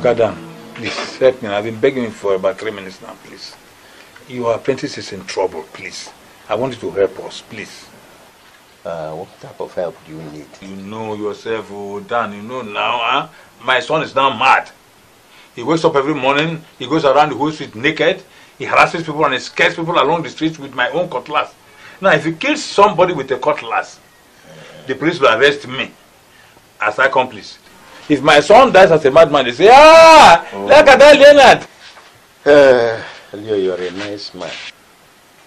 Ogadam, please help me. I've been begging you for about three minutes now, please. Your apprentice is in trouble, please. I want you to help us, please. Uh, what type of help do you need? You know yourself, oh, Dan, you know now, huh? My son is now mad. He wakes up every morning, he goes around the whole street naked, he harasses people and he scares people along the streets with my own cutlass. Now, if he kills somebody with a cutlass, the police will arrest me as accomplice. If my son dies as a madman, they say, ah, oh. look at that Leonard. Uh, Leo, you're a nice man.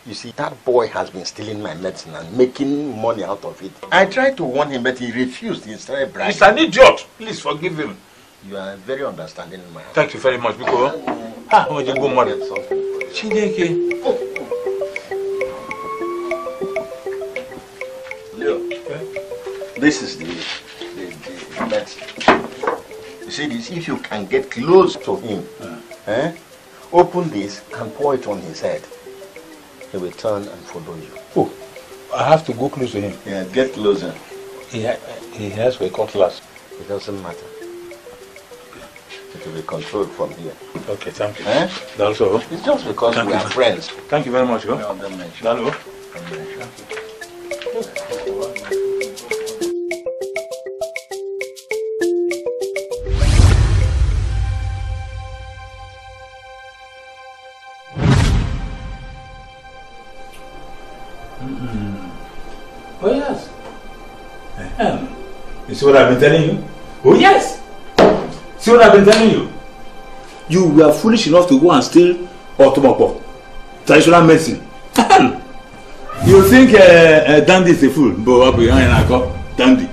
You see, that boy has been stealing my medicine and making money out of it. I tried to warn him, but he refused. He started bragging. He's an idiot. Please forgive him. You are very understanding man. Thank you very much, because ah, I'm going to go mad. Chineke. Leo, this is the, the, the medicine. See this? If you can get close to him, eh, open this and pour it on his head he will turn and follow you. Oh, I have to go close to him. Yeah, get closer. He, ha he has a cutlass. It doesn't matter. It will be controlled from here. Okay, thank you. Eh? That's all. It's just because thank we you. are friends. Thank you very much. Go. That's all. You see what I've been telling you? Oh yes! See what I've been telling you? You were foolish enough to go and steal Otomopo, traditional medicine. you think uh, uh, Dandy is a fool, but Dandy.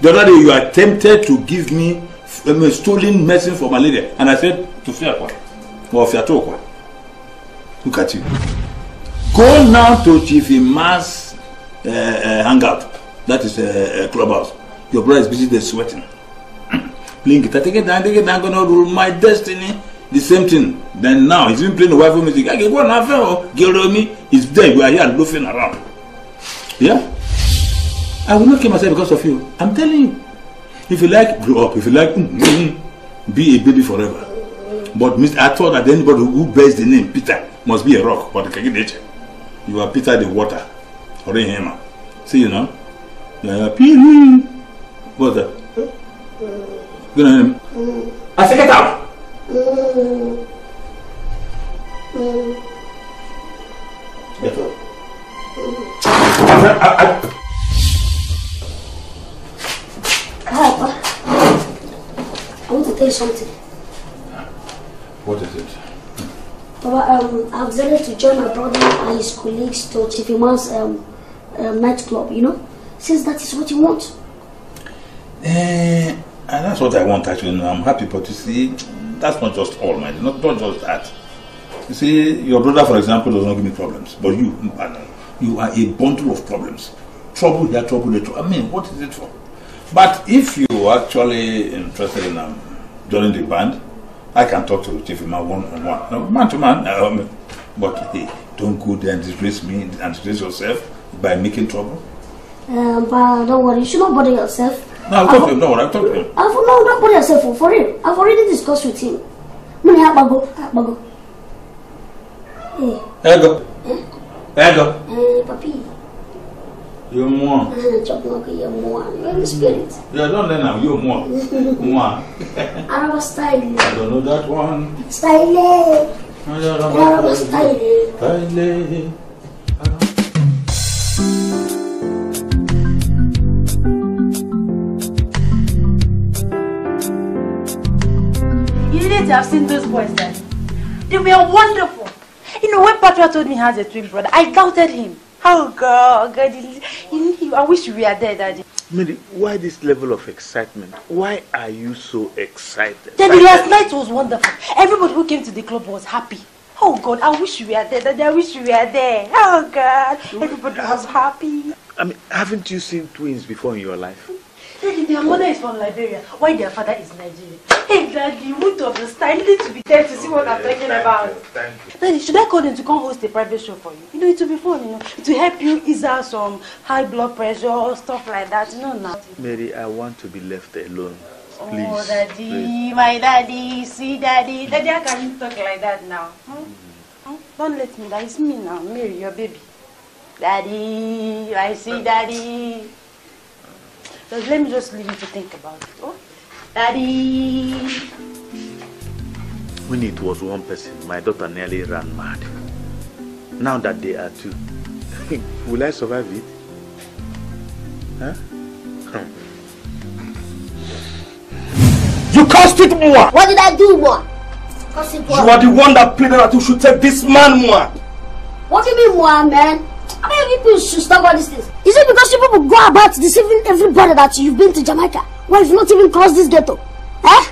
The other day you attempted to give me um, stolen medicine for malaria and I said to Fiakwa or Fiatokwa. Look at you. Go now to Chief Imas uh, uh, hangout. That is a uh, uh, clubhouse. Your brother is busy there sweating. playing guitar, take it down, take it down, gonna rule my destiny. The same thing. Then now he's been playing the wife music. I get one after oh, Geromi is there. We are here loafing around. Yeah? I will not kill myself because of you. I'm telling you. If you like, grow up. If you like, mm, mm, mm be a baby forever. But I thought that anybody who bears the name Peter must be a rock. But you are Peter the water. Or him. See you now? Yeah, Peter. That? Good on. I said get out! Get out. I, I, Papa, I want to tell you something. What is it? Papa, um, I've decided to join my brother and his colleagues to Chief Iman's um, uh, nightclub, you know? Since that is what he wants. Eh, and that's what I want actually. I'm happy, but you see, that's not just all, man. Not, not just that. You see, your brother, for example, does not give me problems, but you, you are a bundle of problems. Trouble here, trouble there. I mean, what is it for? But if you are actually interested in um, joining the band, I can talk to Chief Ima one on one, no, man to man. Um, but hey, don't go there and disgrace me and disgrace yourself by making trouble. Um, but don't worry, you should not bother yourself. No, I'll talk to him. No, I'll talk to him. I've, no, don't bother yourself for, for real. I've already discussed with him. Money, Abago, Abago. Hey. Ego. Eh? Ego. Eh, papi. You're more. Uh, chop no, you're more. You're in the spirit. Yeah, don't let now. You're more. more. Araba style. I don't know that one. Style. Araba style. Style. Have seen those boys then. They were wonderful. You know, when Patra told me he has a twin brother, I doubted him. Oh God, God, he, I wish we were there, Daddy. Mary, why this level of excitement? Why are you so excited? Daddy, last night was wonderful. Everybody who came to the club was happy. Oh God, I wish we were there, Daddy. I wish we were there. Oh God, everybody was happy. I mean, haven't you seen twins before in your life? Daddy, their mother is from Liberia, Why their father is Nigerian. Hey, Daddy, you won't understand. You need to be there to see what I'm talking about. Thank you. Daddy, should I call them to come host a private show for you? You know, it will be fun, you know. It will help you ease out some high blood pressure or stuff like that. You know now. Mary, I want to be left alone. Oh, Please, daddy, please. my daddy, sweet daddy. Daddy, how can you talk like that now? Hmm? Hmm? Don't let me, that is me now, Mary, your baby. Daddy, I see daddy. Just let me just leave you to think about it. Oh, daddy. When it was one person, my daughter nearly ran mad. Now that they are two, will I survive it? Huh? You caused it, Mwa! What did I do, it You are the one that pleaded that you should take this man, Mwa! What do you mean, Moa, man? I mean, people should stop all these things. Is it because you people go about deceiving everybody that you've been to Jamaica? Why you've not even crossed this ghetto? Eh?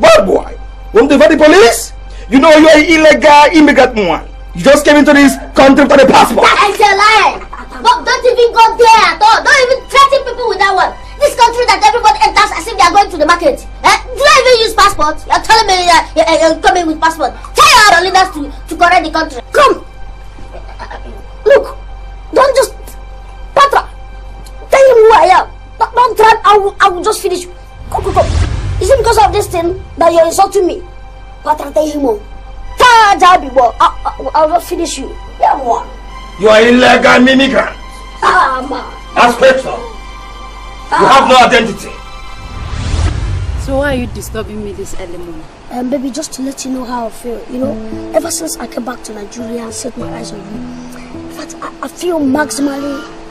Bad boy! Won't they the police? You know you're an illegal immigrant, Mwa! You just came into this country without a passport! That is a lie! But don't even go there at all. Don't even threaten people with that one. This country that everybody enters as if they are going to the market. Eh? Do I even use passport? You're telling me that you're, you're coming with passport. Tell your leaders to, to correct the country. Come! Don't, try. I will, I will just finish. Go, go, go. Is it because of this thing that you're insulting me? Tell him. Ta, Jabi, boy. I, I, I'll just finish you. Yeah, one. You are illegal immigrant! Ah, man. Aspector! You have no identity! So why are you disturbing me this early morning? Um, baby, just to let you know how I feel, you know, ever since I came back to Nigeria and set my eyes on you, in fact, I, I feel maximally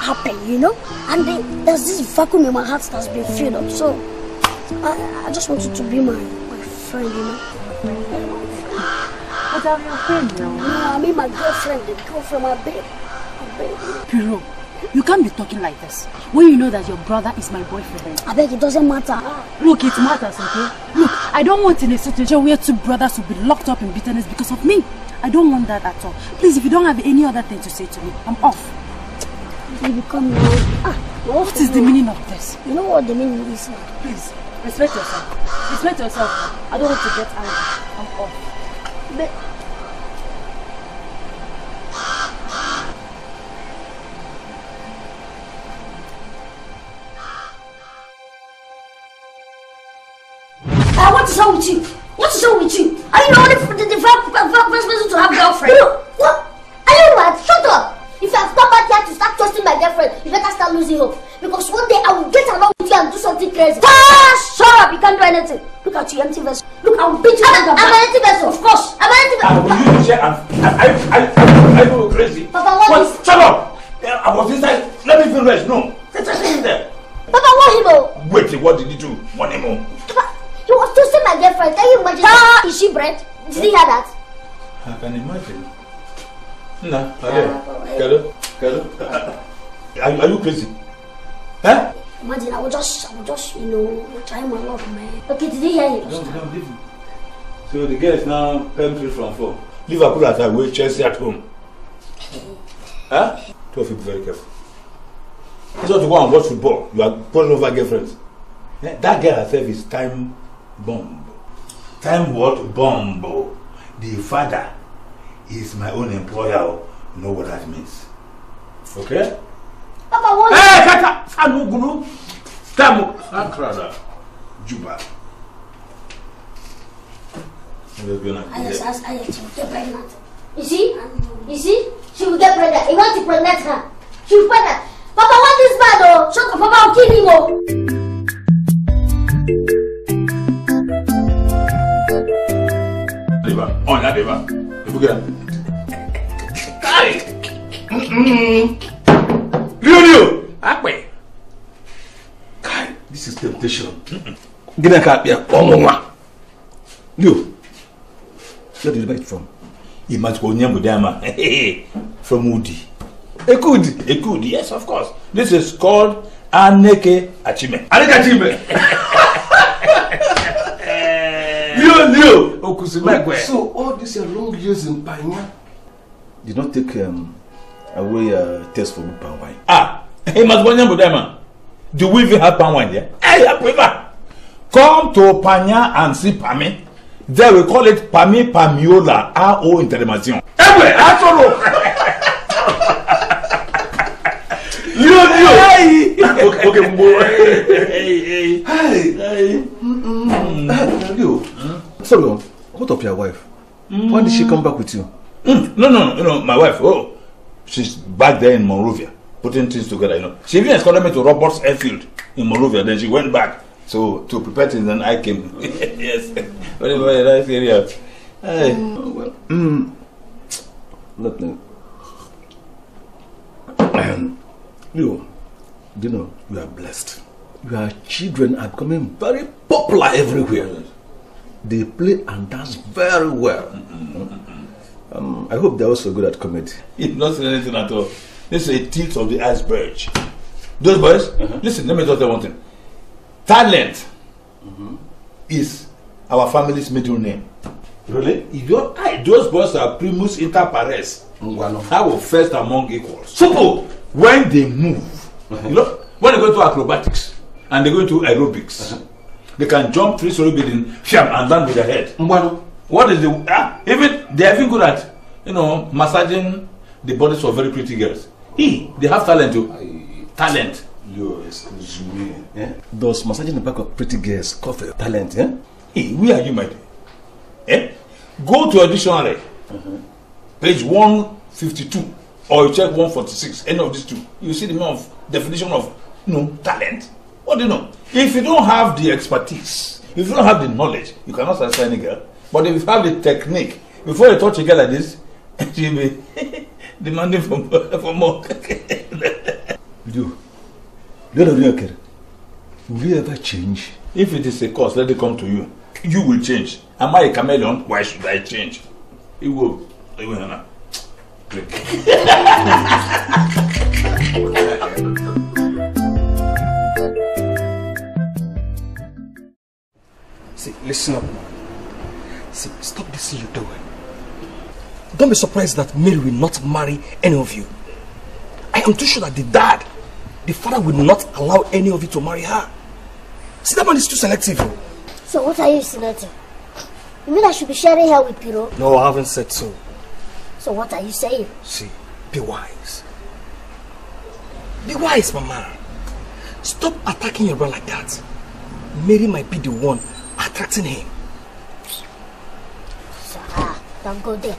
happy, you know, and the, there's this vacuum in my heart that's been filled up. So, I, I just want you to be my, my friend, you know. But I'm your friend now. No, I mean my girlfriend, the girlfriend, my babe, my babe. Piro, you can't be talking like this when you know that your brother is my boyfriend. I beg it doesn't matter. Look, it matters, okay? Look, I don't want in a situation where two brothers will be locked up in bitterness because of me. I don't want that at all. Please, if you don't have any other thing to say to me, I'm off. You become now. Ah, What is the meaning of this? You know what the meaning is? uh, Please, respect yourself. Respect yourself. I don't want to get angry. I'm off. Babe. Uh, what is wrong with you? What is wrong with you? Are you the only the, the, the first person to have girlfriend? No. What? Are you mad? Shut up! If you have come back here to start trusting my girlfriend, you better start losing hope. Because one day I will get along with you and do something crazy. Ah, shut up! You can't do anything. Look at you, empty vessel. Look, I will beat you. I'm, I'm an empty vessel, of course. I'm an empty vessel. I vessel. will use the chair and I, I, I, I go crazy. Papa, what What? is- Shut up! Yeah, I was inside. Let me feel rest. No. Sit sit there. Papa, what him? Wait, what did you do? One more. Papa, he was toasting my girlfriend. Can you imagine? Ah, is she bread? Did you hear that? I can imagine. Nah, hello. Hello. Hello. Are, you- are you crazy? Huh? Imagine, I would just, I would just, you know, try my love, man. Okay, did you hear him? Don't, don't. So the girl is now three from four. Liverpool at away, Chelsea at home. Huh? Two of you be very careful. It's not to go and watch football. You are pulling over girlfriends. Eh, That girl herself is time bomb. Time what? Bomb. The father is my own employer. You know what that means. Okay? Papa, what? Hey, kaka! Sanu gulu! Tamu! Sakrada. Juba. Just asked Aya to get pregnant. You see? You see? She will get pregnant. He wants to pregnant her. She will pregnant. Papa, what is bad, oh? Shut up, Papa, I'll kill him, oh. Deba. On that Deba. Forget. Kai! Leonio! Akpe! Kai, this is temptation. Gịnị ka akpịa ọnwụnwa? Leo, where did you buy it from? Imagine Onyembo Dama. From Udi. Ekudi. Ekudi, yes, of course. This is called Aneke Achime. Aneke Achime. Leo, Leo! Okusimekwe. So all these your long years in Panya did not take um, away uh, test for good palm wine. Ah, he must be Onyembo Dama. Do we even have palm wine there? Hey, I prefer. Come to Panya and see Pami. There we call it Pami Pamiola, R.O. Intermation. Egbe, atụrụ. Leo, Leo! okay, okay, Mbo. hey, hey, Hey, hey. uh, you. Sorry, oh, what of your wife? Why did she come back with you? Mm, no, no, you know, my wife, oh, she's back there in Monrovia, putting things together, you know. She even escorted me to Roberts Airfield in Monrovia, then she went back. So, to prepare things, then I came. yes, very, very nice area. Hey. well, mm, let me. Um, you, you know, you are blessed. Your children are becoming very popular everywhere. They play and dance very well. Um, I hope they're also good at comedy. It's not anything at all. This is a tip of the iceberg. Those boys, listen, let me just tell you one thing. Talent is our family's middle name. Really? If your eye, those boys are primus inter pares. I will first among equals. Simple. When they move, you know, when they go to acrobatics and they go into aerobics, they can jump three story building, fiam, and land with their head. What is the ah, even they are even good at you know massaging the bodies of very pretty girls. He they have talent too. Talent. You excuse me. Eh? Those massaging the back of pretty girls coffee talent, eh? Hey, where are you, my dear? Eh? Go to a dictionary, page 152, or you check 146, any of these two. You see the meaning of definition of you know, talent. What do you know? If you don't have the expertise, if you don't have the knowledge, you cannot satisfy any girl. But if you have the technique, before you touch a girl like this, she'll be demanding for more. For more. You. You don't really care. Will you ever change? if it is a cause, let it come to you. You will change. Am I a chameleon? Why should I change? You will. You will not. See, listen up. See, stop this you're doing. Don't be surprised that Mary will not marry any of you. I am too sure that the dad, the father will not allow any of you to marry her. See, that man is too selective. Oh. So what are you insinuating? You mean I should be sharing her with Piro? No, I haven't said so. So what are you saying? See, be wise. Be wise, Mama. Stop attacking your brother like that. Mary might be the one attracting him. Sarah, don't go there.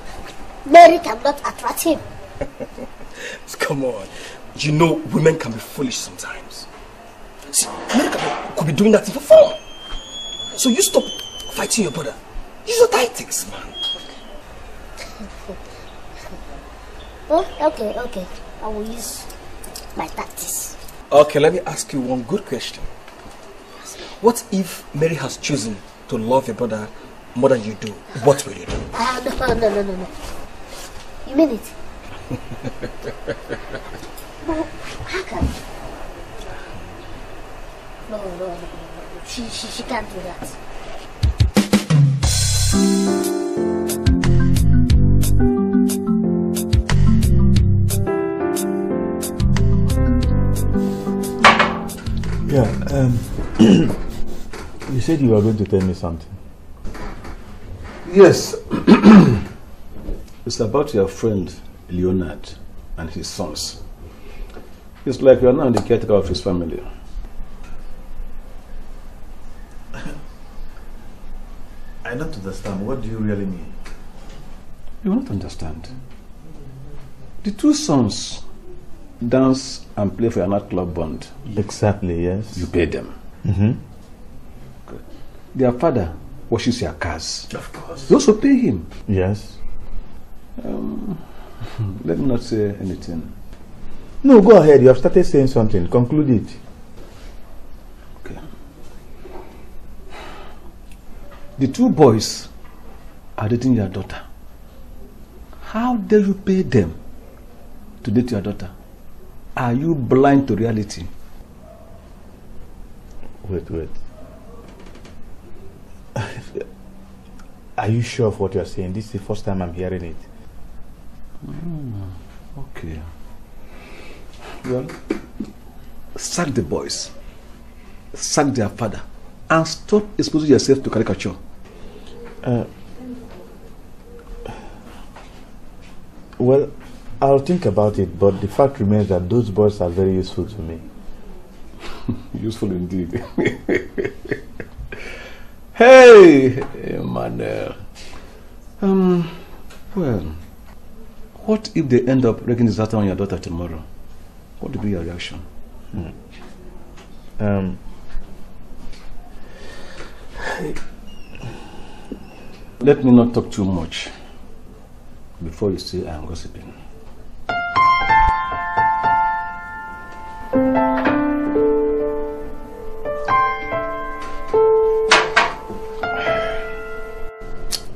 Mary cannot attract him. Come on. You know women can be foolish sometimes. See, Mary could be doing that for fun. So you stop fighting your brother. Use your tactics, man. Oh, okay, okay. I will use my tactics. Okay, let me ask you one good question. What if Mary has chosen to love your brother more than you do? What will you do? Ah, no, no, no, no, no. You mean it? no, how can? No, no, no, no, no. She, she, she can't do that. Yeah, um, you said you were going to tell me something. Yes. it's about your friend Leonard and his sons. It's like you are now in the caretaker of his family. I don't understand. What do you really mean? You will not understand. The two sons dance and play for your nightclub band. Exactly, yes. You pay them. Mm-hmm. Their father washes your cars. Of course. You also pay him. Yes. Um, let me not say anything. No, go ahead. You have started saying something. Conclude it. Okay. The two boys are dating your daughter. How dare you pay them to date your daughter? Are you blind to reality? Wait, wait. Are you sure of what you are saying? This is the first time I'm hearing it. Okay. Well, sack the boys, sack their father, and stop exposing yourself to caricature. Uh, well, I'll think about it, but the fact remains that those boys are very useful to me. Useful indeed. hey, Emmanuel. Um, well, what if they end up wreaking disaster on your daughter tomorrow? What would be your reaction? Hmm. Um, let me not talk too much before you say I am gossiping.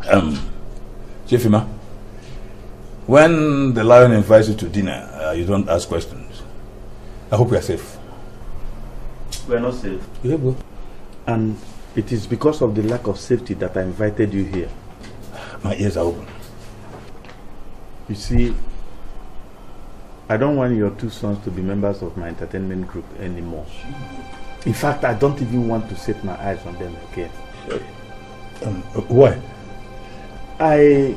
Um, Chifima, when the lion invites you to dinner, uh, you don't ask questions. I hope you are safe. we are not safe. Yeah, bro. And it is because of the lack of safety that I invited you here. My ears are open. You see, I don't want your two sons to be members of my entertainment group anymore. In fact, I don't even want to set my eyes on them again. Um, uh, why? I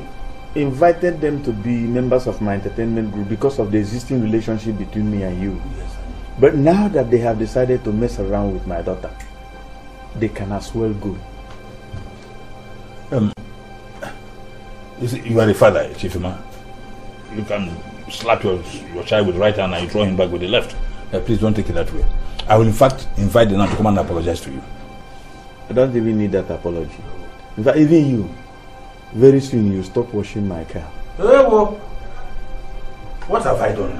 invited them to be members of my entertainment group because of the existing relationship between me and you. But now that they have decided to mess around with my daughter, they can as well go. Um, you, see, you are the father, Chief Chifima. You can slap your, your child with the right hand and you throw him back with the left. Uh, please don't take it that way. I will in fact invite them now to come and apologize to you. I don't even need that apology. In fact, even you, very soon you stop washing my car. Hey, well, what have I done?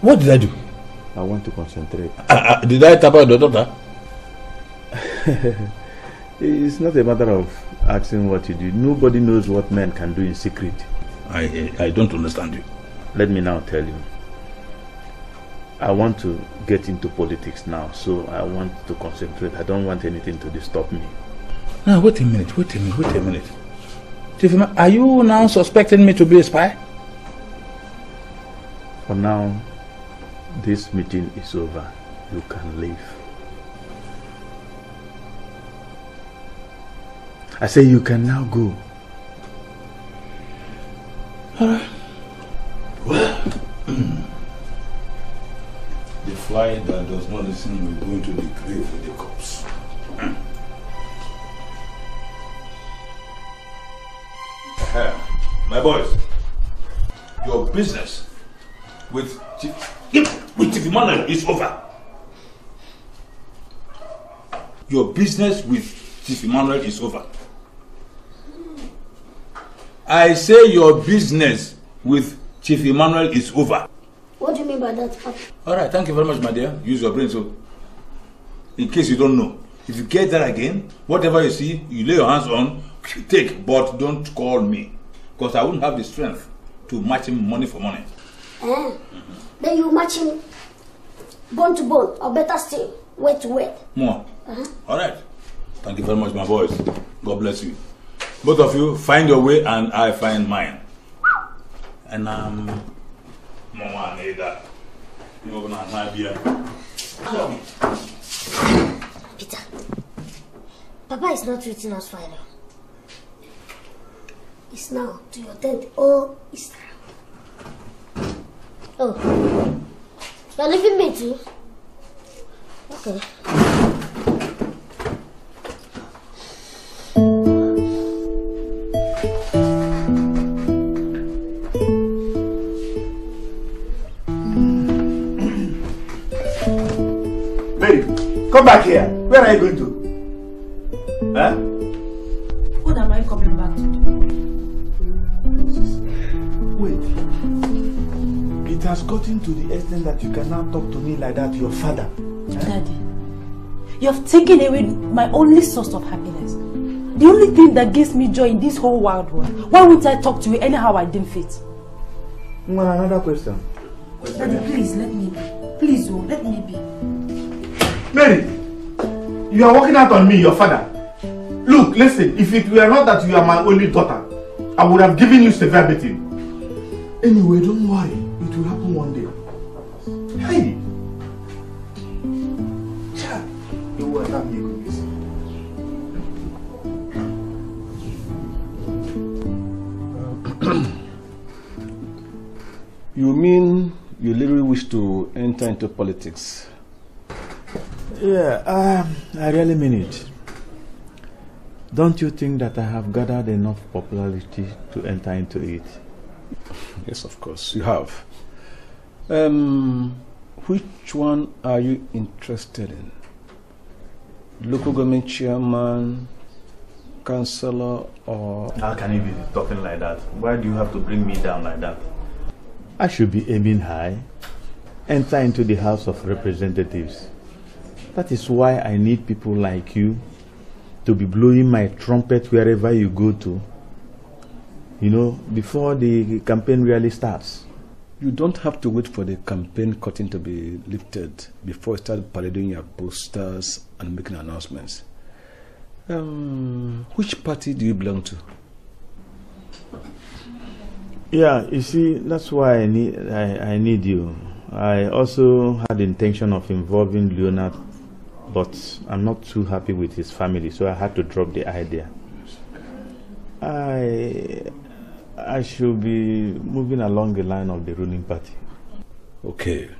What did I do? I want to concentrate. Uh, uh, did I tap out the daughter? it's not a matter of asking what you do. Nobody knows what men can do in secret. I, I don't understand you. Let me now tell you. I want to get into politics now, so I want to concentrate. I don't want anything to disturb me. Now, wait a minute, wait a minute, wait a minute. Chifima, are you now suspecting me to be a spy? For now, this meeting is over. You can leave. I say you can now go. Alright. Well, the fly that does not listen will go into the grave with the corpse. My boys, your business with Chief, with Chief Emmanuel is over. Your business with Chief Emmanuel is over. I say your business with Chief Emmanuel is over. What do you mean by that, Papa? All right, thank you very much, my dear. Use your brain so. In case you don't know, if you get that again, whatever you see, you lay your hands on, take, but don't call me. Because I wouldn't have the strength to match him money for money. Eh? Then you match him bone to bone, or better still, weight to weight. More. Uh-huh. All right. Thank you very much, my boys. God bless you. Both of you, find your way and I find mine. And um, Mama need that. You know, my beer. Peter, Papa is not treating us fine. It's now to your tent. Oh, it's Oh, you're leaving me too? Okay. Mary, come back here. Where are you going to? Huh? What am I coming back to do? It has gotten to the extent that you can now talk to me like that to your father. Daddy, you have taken away my only source of happiness. The only thing that gives me joy in this whole world. Why would I talk to you anyhow I didn't fit? Well, another question. Daddy, please let me be. Please, oh, let me be. Mary, you are working out on me, your father. Look, listen, if it were not that you are my only daughter, I would have given you severe beating. Anyway, don't worry. It will happen one day. Hey! Cha, you will have me a good reason. You mean you literally wish to enter into politics Yeah, um, I really mean it. Don't you think that I have gathered enough popularity to enter into it? Yes, of course, you have. Um, which one are you interested in? Local government chairman, councillor, or. How can you be talking like that? Why do you have to bring me down like that? I should be aiming high. Enter into the House of Representatives. That is why I need people like you to be blowing my trumpet wherever you go to. You know, before the campaign really starts. You don't have to wait for the campaign curtain to be lifted before you start parading your posters and making announcements. Um, which party do you belong to? Yeah, you see, that's why I need I, I need you. I also had the intention of involving Leonard, but I'm not too happy with his family, so I had to drop the idea. I I should be moving along the line of the ruling party. Okay.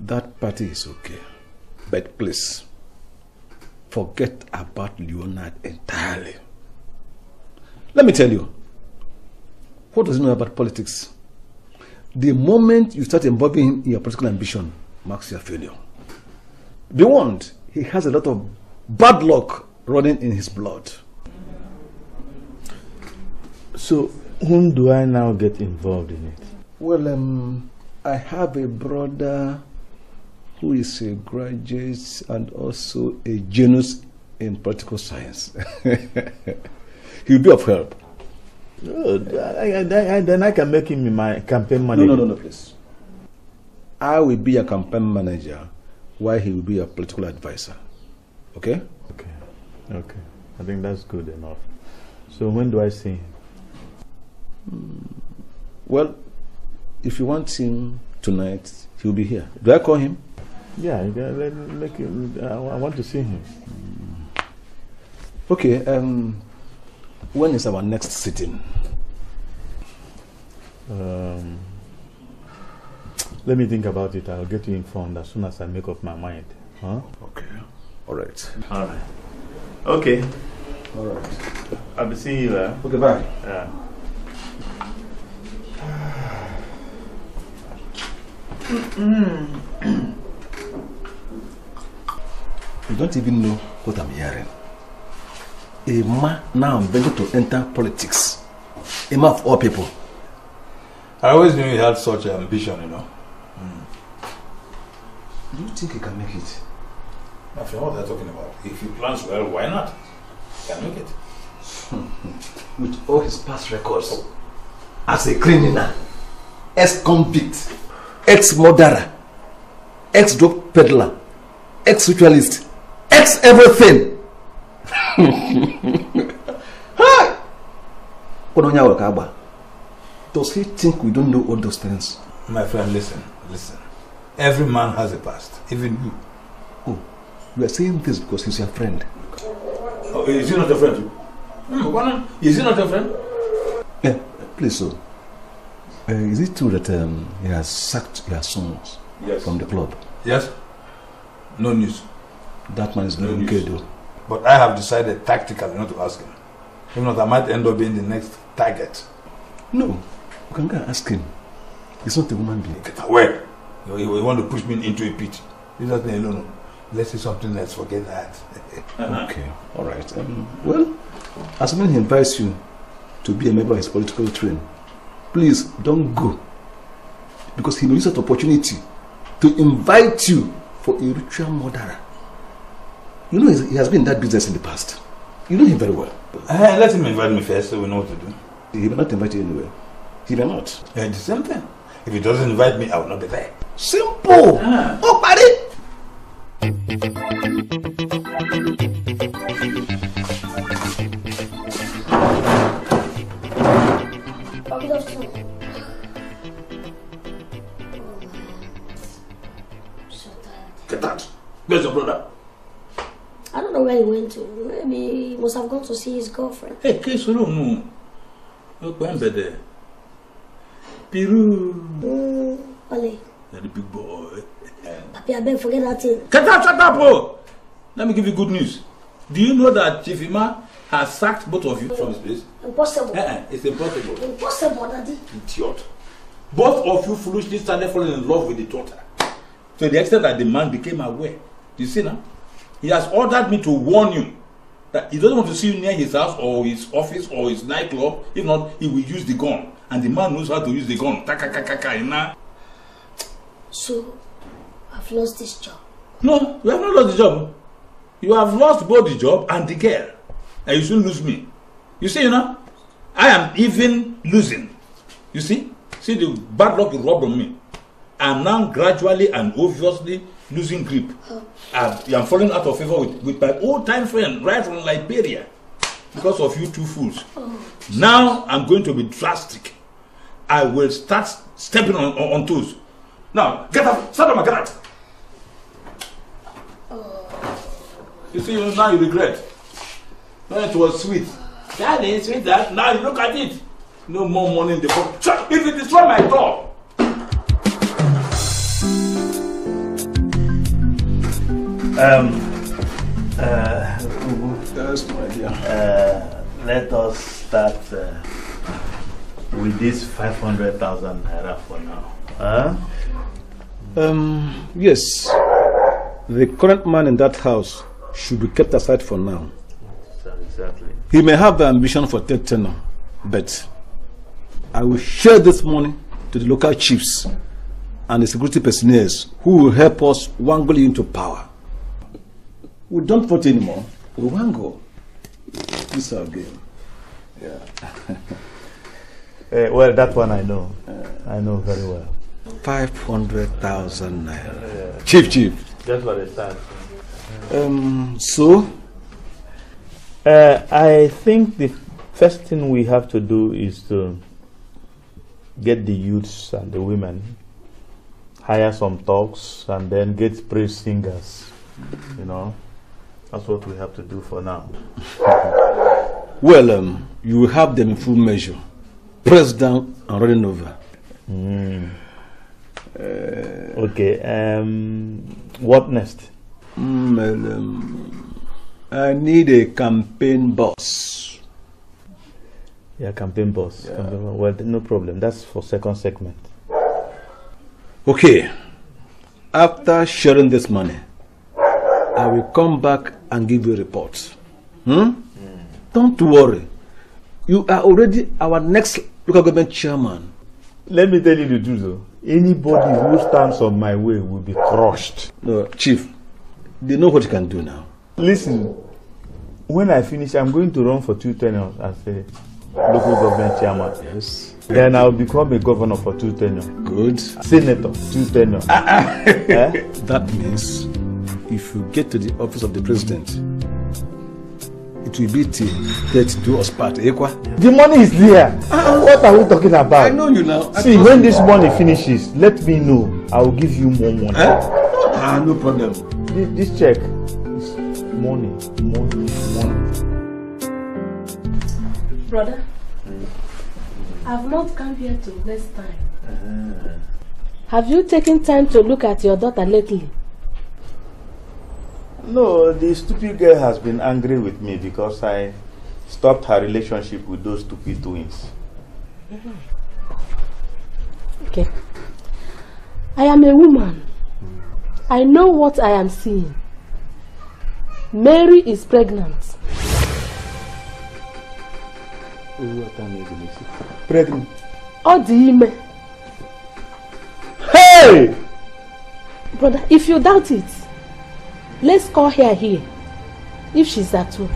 That party is okay. But please, forget about Leonard entirely. Let me tell you, what does he know about politics? The moment you start involving him in your political ambition, marks your failure. Be warned, he has a lot of bad luck running in his blood. So, whom do I now get involved in it? Well, um, I have a brother who is a graduate and also a genius in political science. He'll be of help. Good. I, I, I, then I can make him my campaign No, manager. no, no, no, please. I will be a campaign manager while he will be a political advisor. Okay? Okay. Okay. I think that's good enough. So when do I see him? Well, if you want him tonight, he'll be here. Do I call him? Yeah, let me make him, I, want to see him. Okay, um, when is our next sitting? Um, let me think about it. I'll get you informed as soon as I make up my mind. Huh? Okay. All right. All right. Okay. All right. I'll be seeing you. Uh, Okay, bye. yeah. You don't even know what I'm hearing. A man now ventured to enter politics. A man of all people. I always knew he had such ambition, you know. Do you think he can make it? After what they're talking about, if he plans well, why not? He can make it. With all his past records as a criminal, ex-convict, ex-murderer, ex-drug peddler, ex-ritualist, ex-everything. Hi! Kononya Wakaba. Does he think we don't know all those things? My friend, listen, listen. Every man has a past, even you. Oh, you are saying this because he's your friend. Oh, is he not a friend? Hmm? Is he not a friend? Yeah, please, so. Uh, is it true that um, he has sacked your sons Yes. from the club? Yes? No news. That man is No very news. okay, though. But I have decided tactically not to ask him. If not, I might end up being the next target. No, you can go and ask him. He's not a woman being. Get away. You, you, you want to push me into a pit. Leave that thing alone. Let's say something else. Forget that. Okay, all right. Um, well, as when he invites you to be a member of his political train, please don't go. Because he will use that opportunity to invite you for a ritual murderer. You know, he has been in that business in the past. You know him very well. Eh, let him invite me first so we know what to do. He will not invite you anywhere. He may not. Eh, the same thing. If he doesn't invite me, I will not be there. Simple! Oh, buddy! Soon. So. Get out. Where's your brother? I don't know where he went to. Maybe he must have gone to see his girlfriend. Hey, Kesoro, no. Look, I'm better. Piru. Mm, Ole, You're the big boy. Papi, I beg, forget that thing. Get up, shut up, oh! Let me give you good news. Do you know that Chief Ima has sacked both of you from his place? Impossible. Uh-uh, it's impossible. Impossible, Daddy. Idiot. Both of you foolishly started falling in love with the daughter. To the extent that the man became aware. You see now? He has ordered me to warn you that he doesn't want to see you near his house or his office or his nightclub. If not, he will use the gun. And the man knows how to use the gun. So, I've lost this job. No, you have not lost the job. You have lost both the job and the girl. And you should lose me. You see, you know, I am even losing. You see? See the bad luck you rubbed on me. I'm now gradually and obviously losing grip. I'm, I'm falling out of favor with, with my old time friend right from Liberia because of you two fools. Now I'm going to be drastic. I will start stepping on, on, on toes. Now, get up, stand up, get out. You see, now you regret. When it was sweet. That is sweet that. Now you look at it. No more money in the pocket. Shut- If you destroy my door. Um, uh, That's my idea. uh, let us start uh, with this 500,000 naira for now. Huh? Um, yes. The current man in that house should be kept aside for now. So exactly. He may have the ambition for third tenure, but I will share this money to the local chiefs and the security personnel who will help us wangle you into power. We don't vote anymore. We wangle. This is our game. Uh, well, that one I know. I know very well. 500,000 naira. Chief, chief. That's what I start. Um, so, Uh, I think the first thing we have to do is to get the youths and the women, hire some talks, and then get praise singers. You know, that's what we have to do for now. well, um, you will have them in full measure. Pressed down and running over. Okay. Um, what next? Mm, well, um, I need a campaign boss. Yeah, campaign boss. Campaign boss. Well, no problem. That's for second segment. Okay. After sharing this money, I will come back and give you a report. Hmm? Don't worry. You are already our next local government chairman. Let me tell you the truth, though. Anybody who stands on my way will be crushed. No, Chief, they know what you can do now. Listen, when I finish, I'm going to run for two tenures as a local government chairman. Yes. Then I'll become a governor for two tenures. Good. Senator, two tenures. Eh? That means if you get to the office of the president, it will be till death do us part. Ekwa? The money is there. What are we talking about? I know you now. I See, when this money finishes, let me know. I will give you more money. Eh? Ah, no problem. This, this check morning, money, money. Brother, I've not come here to waste time. Uh-huh. Have you taken time to look at your daughter lately? No, the stupid girl has been angry with me because I stopped her relationship with those stupid twins. Mm-hmm. Okay. I am a woman. I know what I am seeing. Mary is pregnant. Pregnant. Ọ dị ime. Hey! Brother, if you doubt it, let's call her here. If she's at home.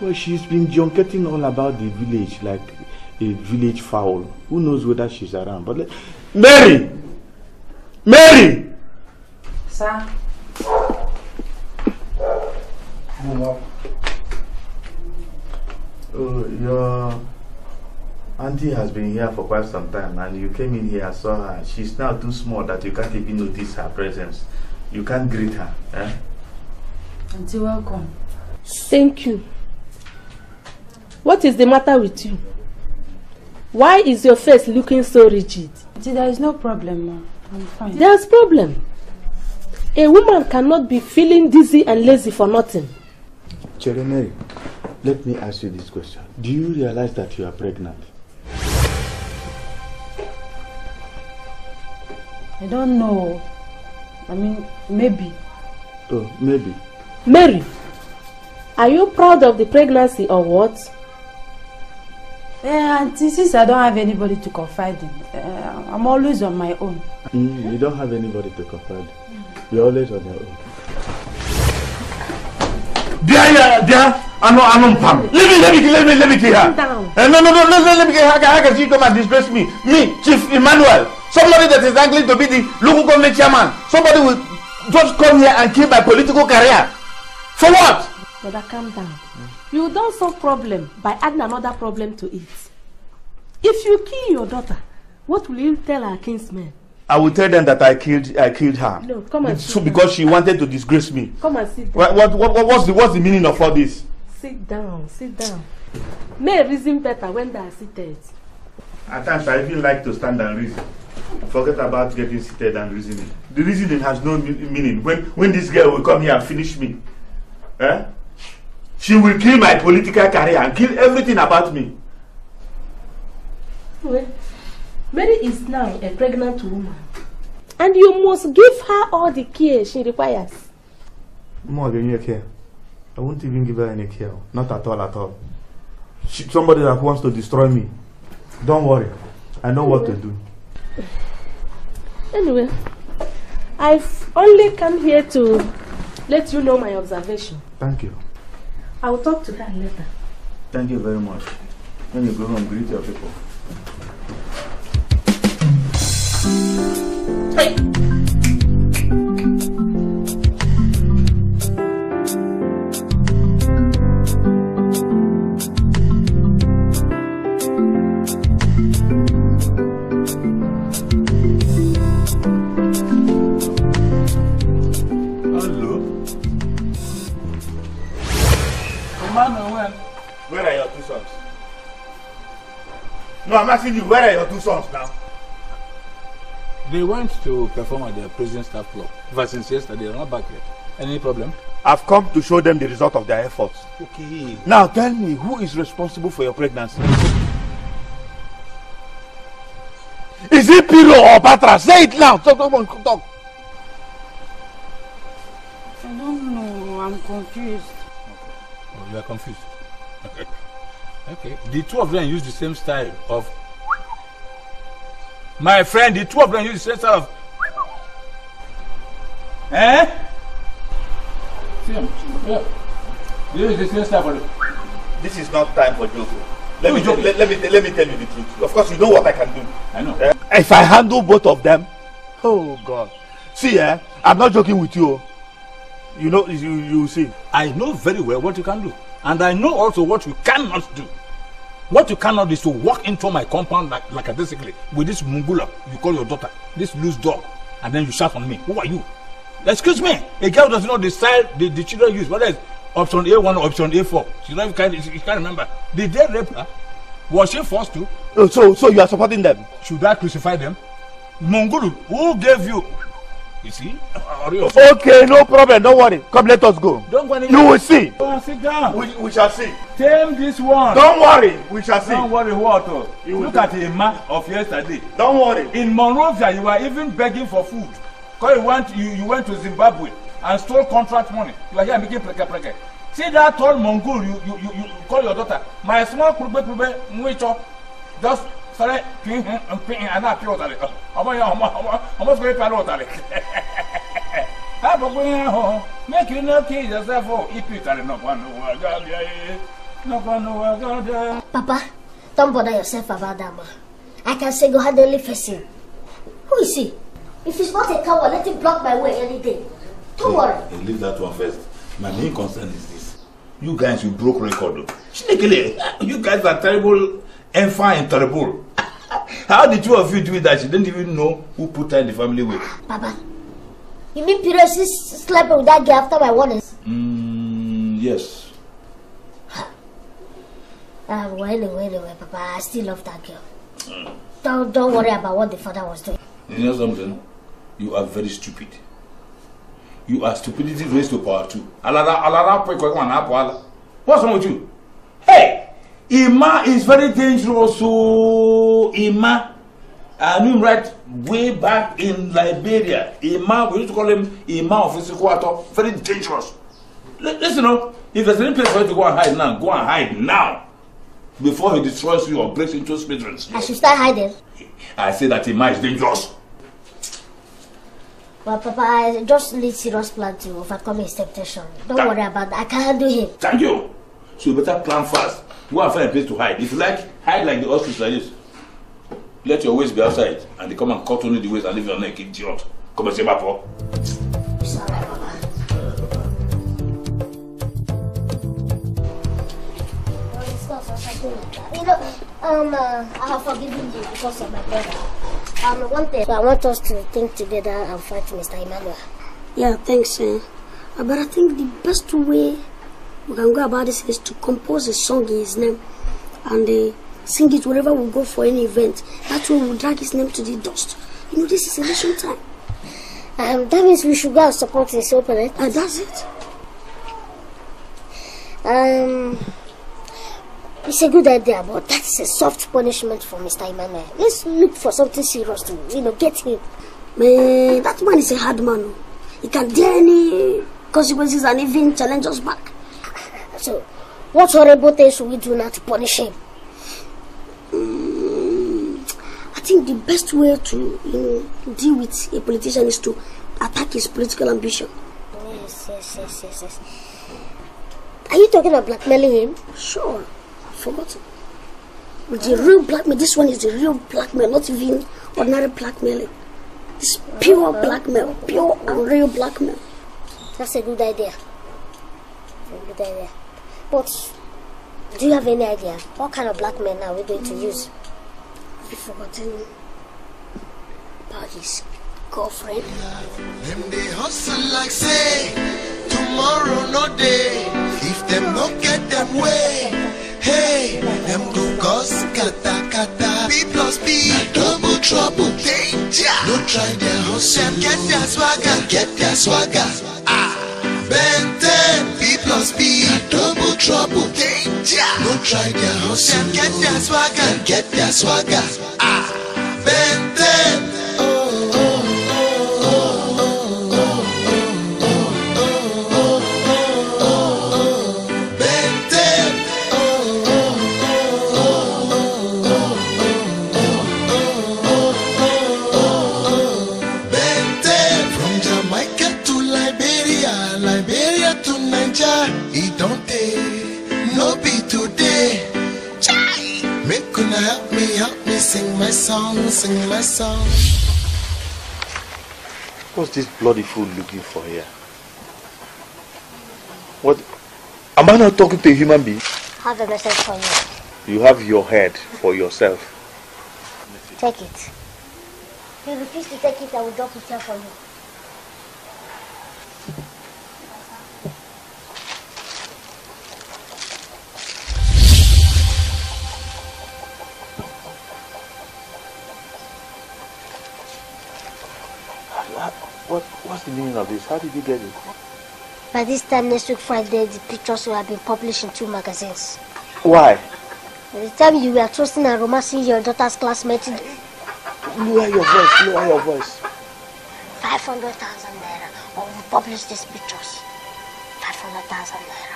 Well, she's been junketing all about the village like a village fowl. Who knows whether she's around? But let... Mary! Mary! Sir. Oh, your auntie has been here for quite some time, and you came in here, saw her. She's now too small that you can't even notice her presence. You can't greet her. Eh? Auntie, welcome. Thank you. What is the matter with you? Why is your face looking so rigid? Auntie, there is no problem, ma. I'm fine. There's problem. A woman cannot be feeling dizzy and lazy for nothing. Cherry Mary, let me ask you this question. Do you realize that you are pregnant? I don't know. I mean, maybe. Oh, maybe. Mary, are you proud of the pregnancy or what? Eh, Auntie, since I don't have anybody to confide in, uh, I'm always on my own. Mm, you don't have anybody to confide. You're always on your own. Dear, yeah, dear, I know, I know, Pam. Let me, let me, let me, let me her. Down. Eh, no, no, no, no, let me kill her. How how can she come and disgrace me? Me, Chief Emmanuel. Somebody that is likely to be the local government chairman. Somebody will just come here and kill my political career. For what? Brother, calm down. You don't solve problem by adding another problem to it. If you kill your daughter, what will you tell our kinsmen? I will tell them that I killed, I killed her. No, come and So sit because she wanted to disgrace me. down. Come and sit down. What, what, what, what- what's the, what's the meaning of all this? Sit down, sit down. May reason better when they are seated. At times, I even like to stand and reason. Forget about getting seated and reasoning. The reasoning has no me- meaning. When, when this girl will come here and finish me, eh? she will kill my political career and kill everything about me. Well, Mary is now a pregnant woman. And you must give her all the care she requires. More than you care. I won't even give her any care. Not at all, at all. She, somebody that wants to destroy me. Don't worry. I know what to do. Anyway, I've only come here to let you know my observation. Thank you. I will talk to her later. Thank you very much. When you go home, greet your people. Where are your two sons? No, I'm asking you, where are your two sons now? They went to perform at the prison staff club. Ever since yesterday, they're not back yet. Any problem? I've come to show them the result of their efforts. Okay. Now tell me, who is responsible for your pregnancy? Is it Piro or Batra? Say it now. Talk, talk, talk, talk. I don't know. I'm confused. Oh, you are confused. okay. The two of them use the same style of. My friend, the two of them use the same style of. Eh? See him? Yeah. They use the same style for the. This is not time for joking. Let me, joking? let, let me let me tell you the truth. Of course, you know what I can do. I know. Eh? If I handle both of them, oh God. See, eh, I'm not joking with you. You know, you you see. I know very well what you can do. And I know also what you cannot do. What you cannot is to walk into my compound like, like a basically with this mungula you call your daughter, this loose dog, and then you shout on me. Who are you? Excuse me. A girl doesn't know the style the, the children use. Whether it's option A1 or option A4. She don't can't, she can't remember. Did they rape her? Was she forced to? Oh, so so you are supporting them? Should I crucify them? Mungulu, who gave you? You see? Okay, no problem. Don't worry. Come, let us go. Don't go anywhere. You will see. And sit down. We, we shall see. Tame this one. Don't worry. We shall see. Don't worry what. oh. You Look at the man of yesterday. Don't worry. In Monrovia, you were even begging for food. Because you went, you, you went to Zimbabwe and stole contract money. You are here making preke preke. See that tall Mongol you, you, you, you call your daughter. My small krube krube mwicho just sare tun hun n pin a n'a pe o ta le ọmọ yẹn ọmọ ọmọ ọmọ sọ̀rọ̀ ipa n'o ta le. a bọ ko yẹn hàn make you no kill yourself o ipi ta le nọkwa nuwa gabia ye nọkwa nuwa gabia. papa don't bother yourself about that i can say go hardly only person who is he if he's not a coward let him block my way any day don't hey, worry. Hey, leave that one first my main concern is this you guys you broke record o. you guys are terrible and fine terrible. How the two of you do it that she didn't even know who put her in the family way? Papa, you mean Pires is sleeping with that girl after my warnings? Mm, yes. Ah, well, anyway, anyway, Papa, I still love that girl. don't, don't worry about what the father was doing. You know something? You are very stupid. You are stupidity raised to power too. Alara, alara. What's wrong with you? Hey, Ima is very dangerous. So Ima, I knew him right way back in Liberia. Ima, we used to call him Ima of Isikuato. Very dangerous. L- listen, no, if there's any place for you to go and hide now, go and hide now. Before he destroys you or breaks into smithereens. I should start hiding. I say that Ima is dangerous. Well, Papa, I just need serious plan to overcome his temptation. Don't Tha- worry about that. I can handle him. Thank you. So you better plan fast. Go and find a place to hide. If you like, hide like the ostrich like this. Let your waist be outside and they come and cut only the waist and leave your neck idiot. Come and say Papa. You know, um, uh, I have forgiven you because of my brother. Um, one thing, I want us to think together and fight Mr. Emmanuel. Yeah, thanks, eh. But I think the best way we can go about this is to compose a song in his name and uh, sing it wherever we go for any event. That way we'll drag his name to the dust. You know, this is election time. Um, that means we should go and support his opponent. And that's it. Um, it's a good idea, but that's a soft punishment for Mr. Emmanuel. Let's look for something serious to, you know, get him. Man, that man is a hard man. He can dare any consequences and even challenge us back. So, what horrible things should we do now to punish him? Mm, I think the best way to you know, deal with a politician is to attack his political ambition. Yes, yes, yes, yes, yes. Are you talking about blackmailing him? Sure, I forgot. The real blackmail, this one is the real blackmail, not even ordinary blackmailing. It's pure blackmail, pure and real blackmail. That's a good idea. A good idea. But do you have any idea what kind of black men are we going to use? I've forgotten about his girlfriend. Them they hustle like say tomorrow no day. If them no get them way, hey, them go cause kata kata. B plus B, na double trouble, danger. No try their hustle. Them get their swagger, get their swagger. Ah, Ben 10, B plus B, na double trouble, danger. No try their hustle. Them get their swagger, them get their swagger. Ah, Ben sing my song, sing my song. What's this bloody fool looking for here? What? Am I not talking to a human being? Have a message for you. You have your head for yourself. Take it. If you refuse to take it, I will drop it here for you. What? What's the meaning of this? How did you get it? By this time next week Friday, the pictures will have been published in two magazines. Why? By the time you were trusting and romancing your daughter's classmate, Lower your voice. Lower your voice. 500,000 naira. Or we publish these pictures. 500,000 naira.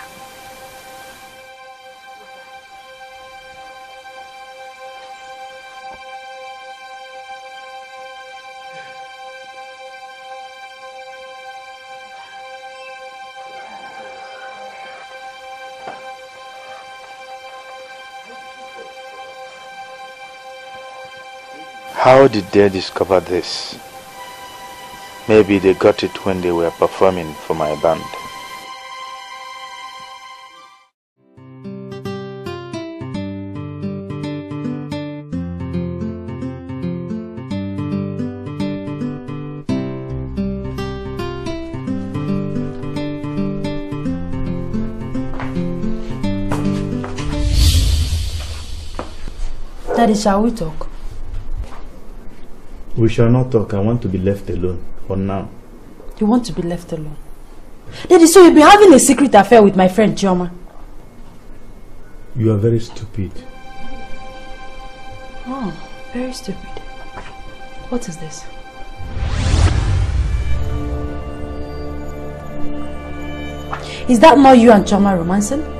How did they discover this? Maybe they got it when they were performing for my band. Daddy, shall we talk? We shall not talk. I want to be left alone for now. You want to be left alone? Daddy, so you've been having a secret affair with my friend Chioma? You are very stupid. Oh, very stupid. What is this? Is that not you and Chioma romancing?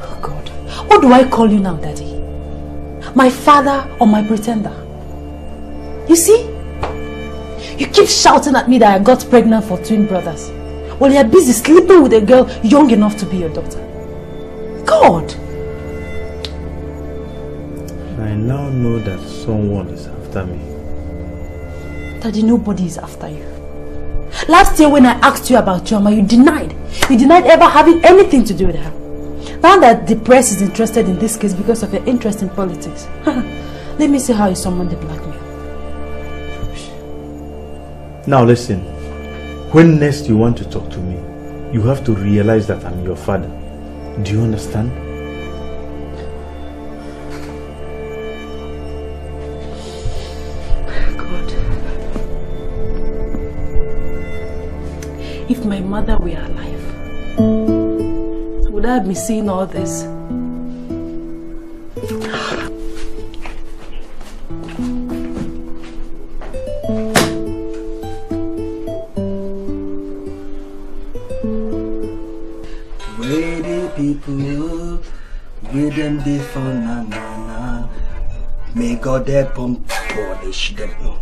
Oh God. What do I call you now, Daddy? My father or my pretender? You see? You keep shouting at me that I got pregnant for twin brothers. While you're busy sleeping with a girl young enough to be your daughter. God! I now know that someone is after me. Daddy, nobody is after you. Last year when I asked you about Chioma, you denied. You denied ever having anything to do with her. Now that the press is interested in this case because of your interest in politics, let me see how you summon the blackmail. Now listen. When next you want to talk to me, you have to realize that I'm your father. Do you understand? God. If my mother were alive, would I be seeing all this? Where the people, where them dey for na na na. May God help 'em for the shit them.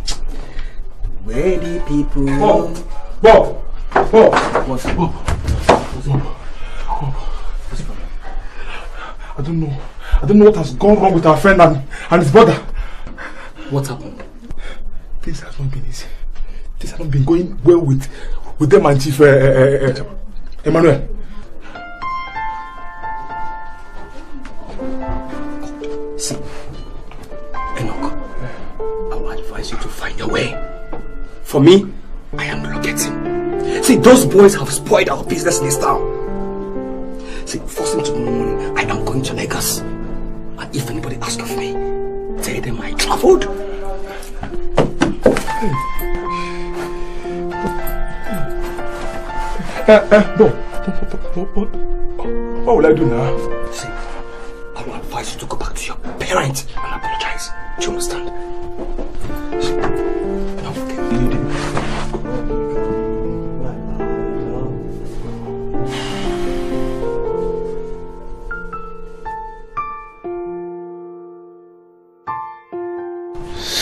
Where the people. Bob, Bob, Bob. What's Bob? Don't know what has gone wrong with our friend and, and his brother. What happened? Things has not been easy. Things have not been going well with with them and Chief uh, uh, uh, Emmanuel. See, Enoch, I will advise you to find a way. For me, I am relocating. See, those boys have spoiled our business in this town. See, first thing tomorrow morning, I am going to Lagos. If anybody asks of me, tell them I traveled. Uh, uh, no. What will I do now? See, I will advise you to go back to your parents and apologize. Do you understand?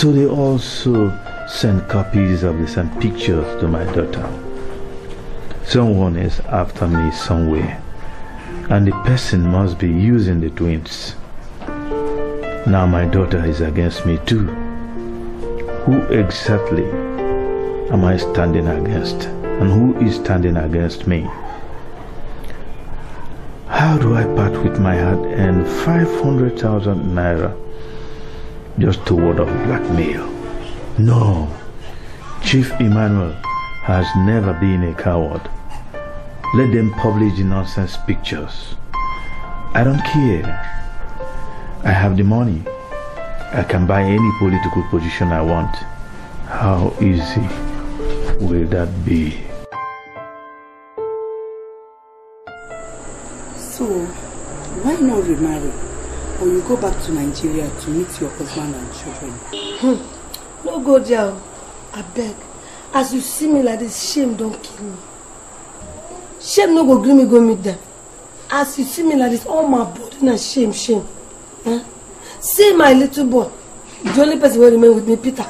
So they also send copies of this and pictures to my daughter. Someone is after me somewhere, and the person must be using the twins. Now my daughter is against me too. Who exactly am I standing against? And who is standing against me? How do I part with my hard and 500,000 naira just to ward of blackmail? No. Chief Emmanuel has never been a coward. Let them publish the nonsense pictures. I don't care. I have the money. I can buy any political position I want. How easy will that be? So, why not remarry? Or you go back to Nigeria to meet your husband and children? Hmm. No go there. I beg. As you see me like this, shame don't kill me. Shame no go gree me go meet them. As you see me like this, all my body na shame, shame. Eh? See my little boy. The only person wey remain with me, Peter.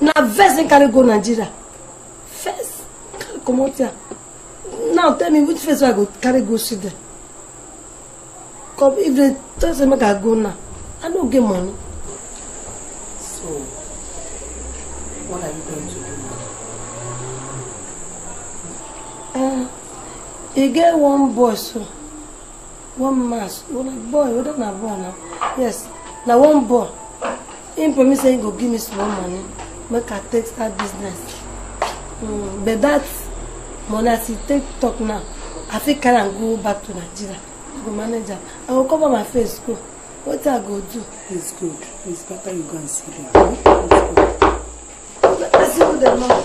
Na vex him carry go Nigeria. First, carry comot here. Now tell me which face I go carry go see them. Come if they tell say make I go now, I no get money. So, what are you going to do now? Uh, e get one boy so one mass one boy whether na boy na yes na one boy him promise say he go give me small money make i take start business mm, but that money as he take talk now i fit carry am go back to nigeria go manage am i go cover my face go What I go do? It's good. It's better you go and see them. Let's see them now.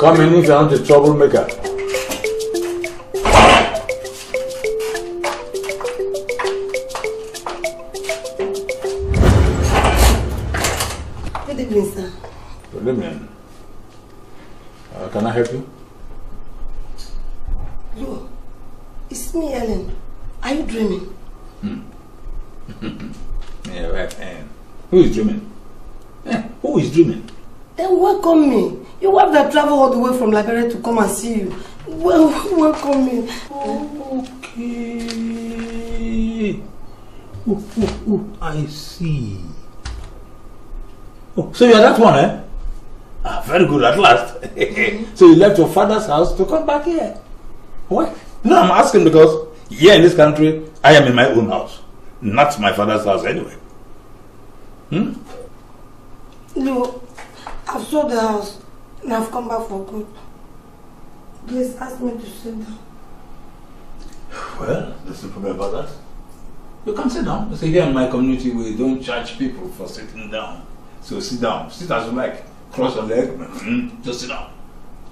Come in if you're not a troublemaker. Good evening. Uh, can I help you? Yo, it's me, Ellen. Are you dreaming? yeah, right. And who is dreaming? Eh, who is dreaming? Then welcome me. You have to travel all the way from Liberia to come and see you. Well, welcome me. Okay. Oh, oh, oh, I see. Oh, so you're that one, eh? Ah, very good, at last. so you left your father's house to come back here. What? No, I'm asking because here in this country, I am in my own house, not my father's house anyway. Hmm? No, I've sold the house and I've come back for good. Please ask me to sit down. Well, there's no problem about that. You can sit down. You see, here in my community, we don't charge people for sitting down. So sit down. Sit as you like. Cross your leg. Mm, just sit down.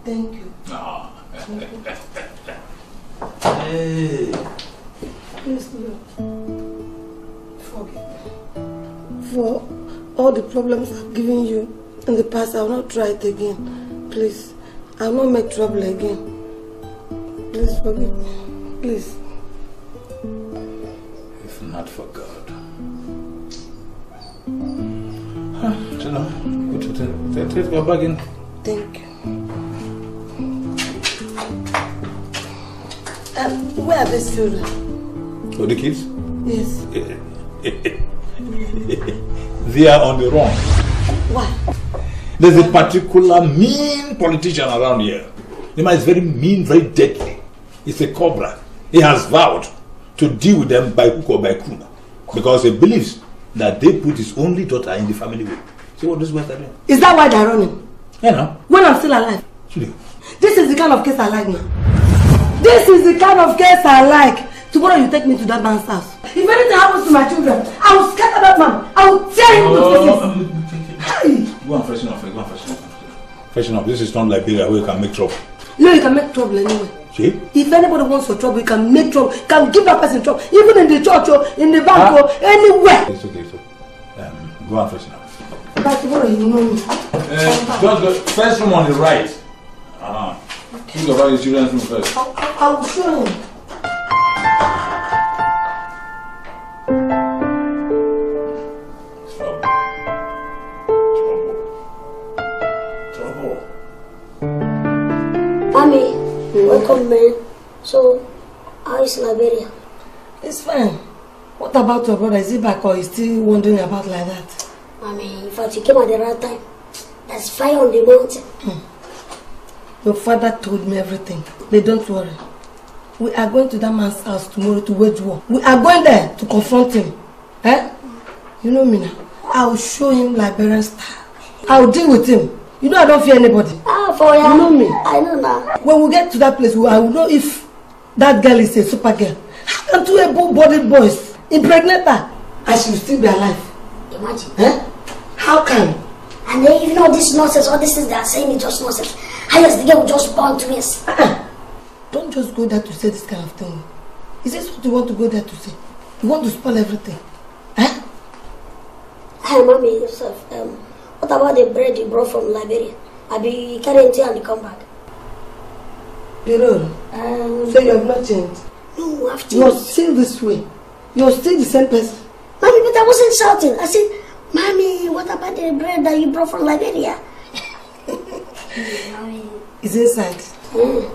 Thank you. Ah. Thank you. hey. Please, Lord, forgive me for all the problems I've given you in the past. I will not try it again. Please, I will not make trouble again. Please forgive me. Please. If not for God. Ah, sit down. To the, take, take your bag in. Thank you. Um, where are these children? For the kids? Yes. they are on the run. Why? There's a particular mean politician around here. The man is very mean, very deadly. He's a cobra. He has vowed to deal with them by hook or by crook because he believes that they put his only daughter in the family way. See what boys are doing? Is that why they're running? You know. When I'm still alive? This is the kind of case I like now. This is the kind of case I like. Tomorrow you take me to that man's house. If anything happens to my children, I will scatter that man. I will tear him to pieces. Hey! Go and freshen up. Go and freshen up. Freshen up. This is not Liberia where you can make trouble. No, you can make trouble anyway. See? If anybody wants your trouble, you can make trouble. You can give that person trouble. Even in the church or in the bank or anywhere. It's okay. It's okay. Um, go and freshen up. Uh, just the first room on the right. Uh-huh. Think about your children's room first. I, I, I will show him. Welcome, man. So, how is Liberia? It's fine. What about your brother? Is he back or is still wandering about like that? Mommy, in fact, you came at the right time. There's fire on the mountain. Your father told me everything. But don't worry. We are going to that man's house tomorrow to wage war. We are going there to confront him. Eh? You know me now. I will show him Liberian style. I will deal with him. You know I don't fear anybody. Ah, for ya. You know me. I know now. When we get to that place, I will know if that girl is a super girl. How can two able-bodied boys impregnate her and she will still be alive? Imagine. Eh? How can? And then even all this nonsense, all these things they are saying is just nonsense. How is the girl just born twins? Don't just go there to say this kind of thing. Is this what you want to go there to say? You want to spoil everything? Eh? Hey, mommy, yourself. Um, what about the bread you brought from Liberia? I be carrying it and you come back. Birol, Um, so you have not changed. No, I've You are still this way. You are still the same person. Mommy, but I wasn't shouting. I said, Mommy, what about the bread that you brought from Liberia? It's inside. Mm.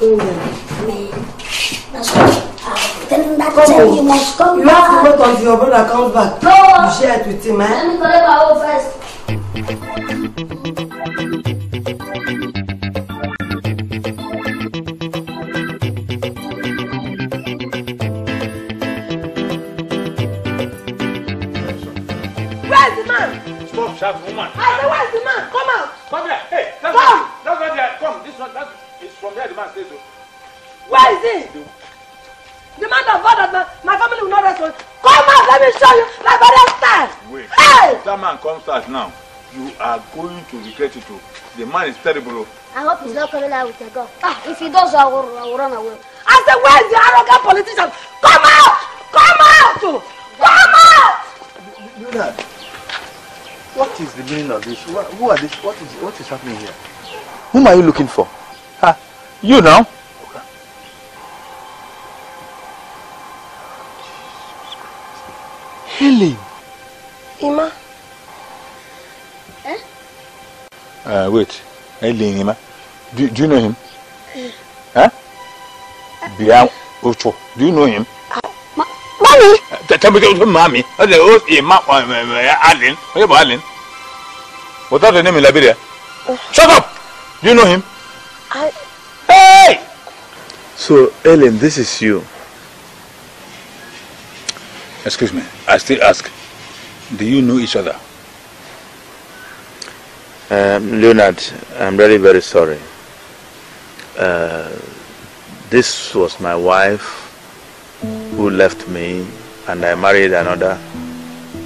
Go there. Man, that's what I'm telling that Come on. you must come You have to back. wait until your brother comes back. No. You share it with him, eh? Let me collect my own first. That woman. I say, where's the man? Come out. Come here. Hey, that's Come. not, that's not there. Come, this one, that is from there the man stays. oh. Where is he? The man that vowed that my, my family will not rest on. Come out, let me show you my burial style. Wait. Hey! If that man comes out now, you are going to regret it. oh. The man is terrible. oh. I hope he's not coming out with a gun. Ah, if he does, I will, I will run away. I said, where's the arrogant politician? Come out! Come out! Come out! Leonard, what is the meaning of this? Who who are this? What is what is happening here? Whom are you looking for? Ah, you now? Helen. Ima, Uh, wait. Eileen Ima. Do, do you know him? Huh? Bia Ocho. Do you know him? Me, mommy. Oh, the old Ima, uh, uh, Allen. What about Allen? What's that the name in Liberia? Shut up! Do you know him? I... Hey! So, Ellen, this is you. Excuse me. I still ask. Do you know each other? Um, Leonard, I'm really very sorry. Uh, this was my wife who left me and I married another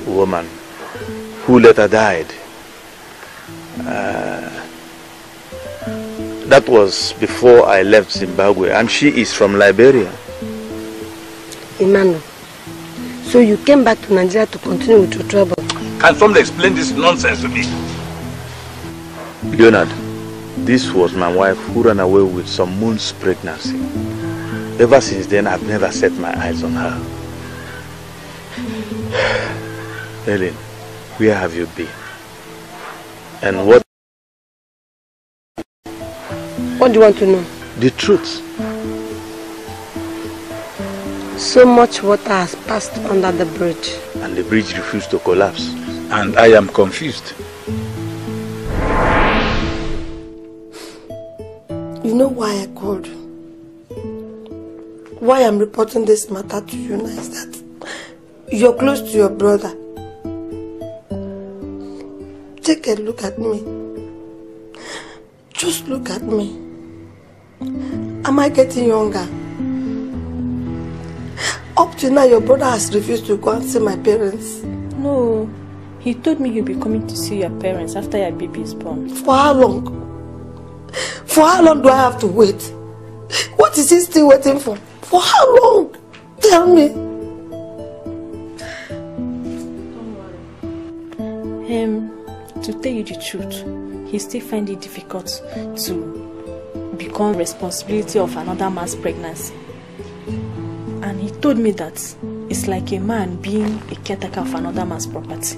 woman who later died. Uh, that was before I left Zimbabwe and she is from Liberia. Emmanuel, so you came back to Nigeria to continue with your trouble. Can somebody explain this nonsense to me? Leonard, this was my wife who ran away with some months pregnancy. Ever since then, I've never set my eyes on her. Ellen, where have you been? And what What do you want to know? the truth? So much water has passed under the bridge. And the bridge refused to collapse. And I am confused. You know why I called? Why I'm reporting this matter to you now is that you're close to your brother. Take a look at me. Just look at me. Am I getting younger? Up to now, your brother has refused to go and see my parents. No, he told me he'll be coming to see your parents after your baby is born. For how long? For how long do I have to wait? What is he still waiting for? For how long? Tell me. Um, to tell you the truth, he still find it difficult to become responsibility of another man's pregnancy. And he told me that it's like a man being a caretaker of another man's property.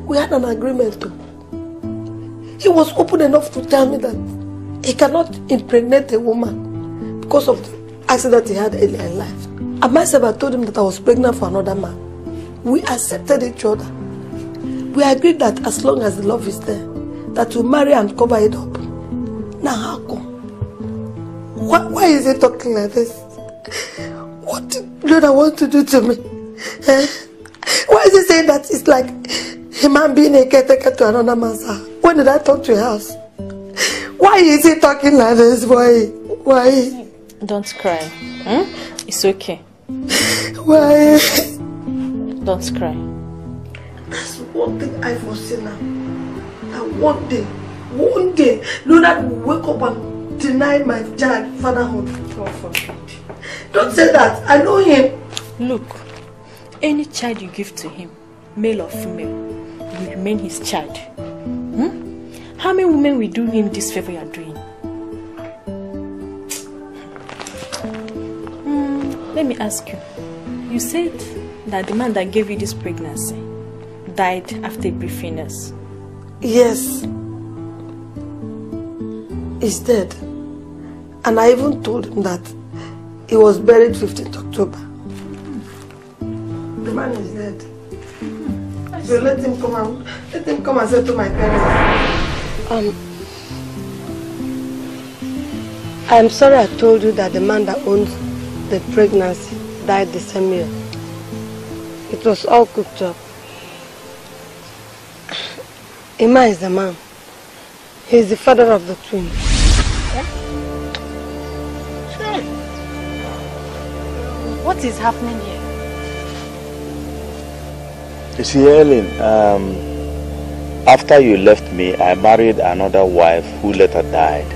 We had an agreement though. He was open enough to tell me that he cannot impregnate a woman because of the accident he had earlier in life. And myself, I told him that I was pregnant for another man. We accepted each other. We agreed that as long as the love is there, that we'll marry and cover it up. Now how come? Why, why is he talking like this? What did Lord want to do to me? Eh? Why is he saying that it's like a man being a caretaker to another man's house? When did I talk to your house? Why is he talking like this? Why? Why? Don't cry. Hmm? It's okay. Why? Don't cry. That's one thing I foresee now. That one day, one day, Leonard will wake up and deny my child fatherhood. Don't say that. I know him. Look, any child you give to him, male or female, will remain his child. Hmm? How many women will do him this favor you are doing? Let me ask you. You said that the man that gave you this pregnancy died after a brief illness. Yes. He's dead. And I even told him that he was buried 15th October. The man is dead. So let him come and let him come and say to my parents. Um I'm sorry I told you that the man that owns the pregnancy died the same year. It was all cooked up. Emma is the man. He is the father of the twins. What is happening here? You see, Ellen, um, after you left me, I married another wife who later died.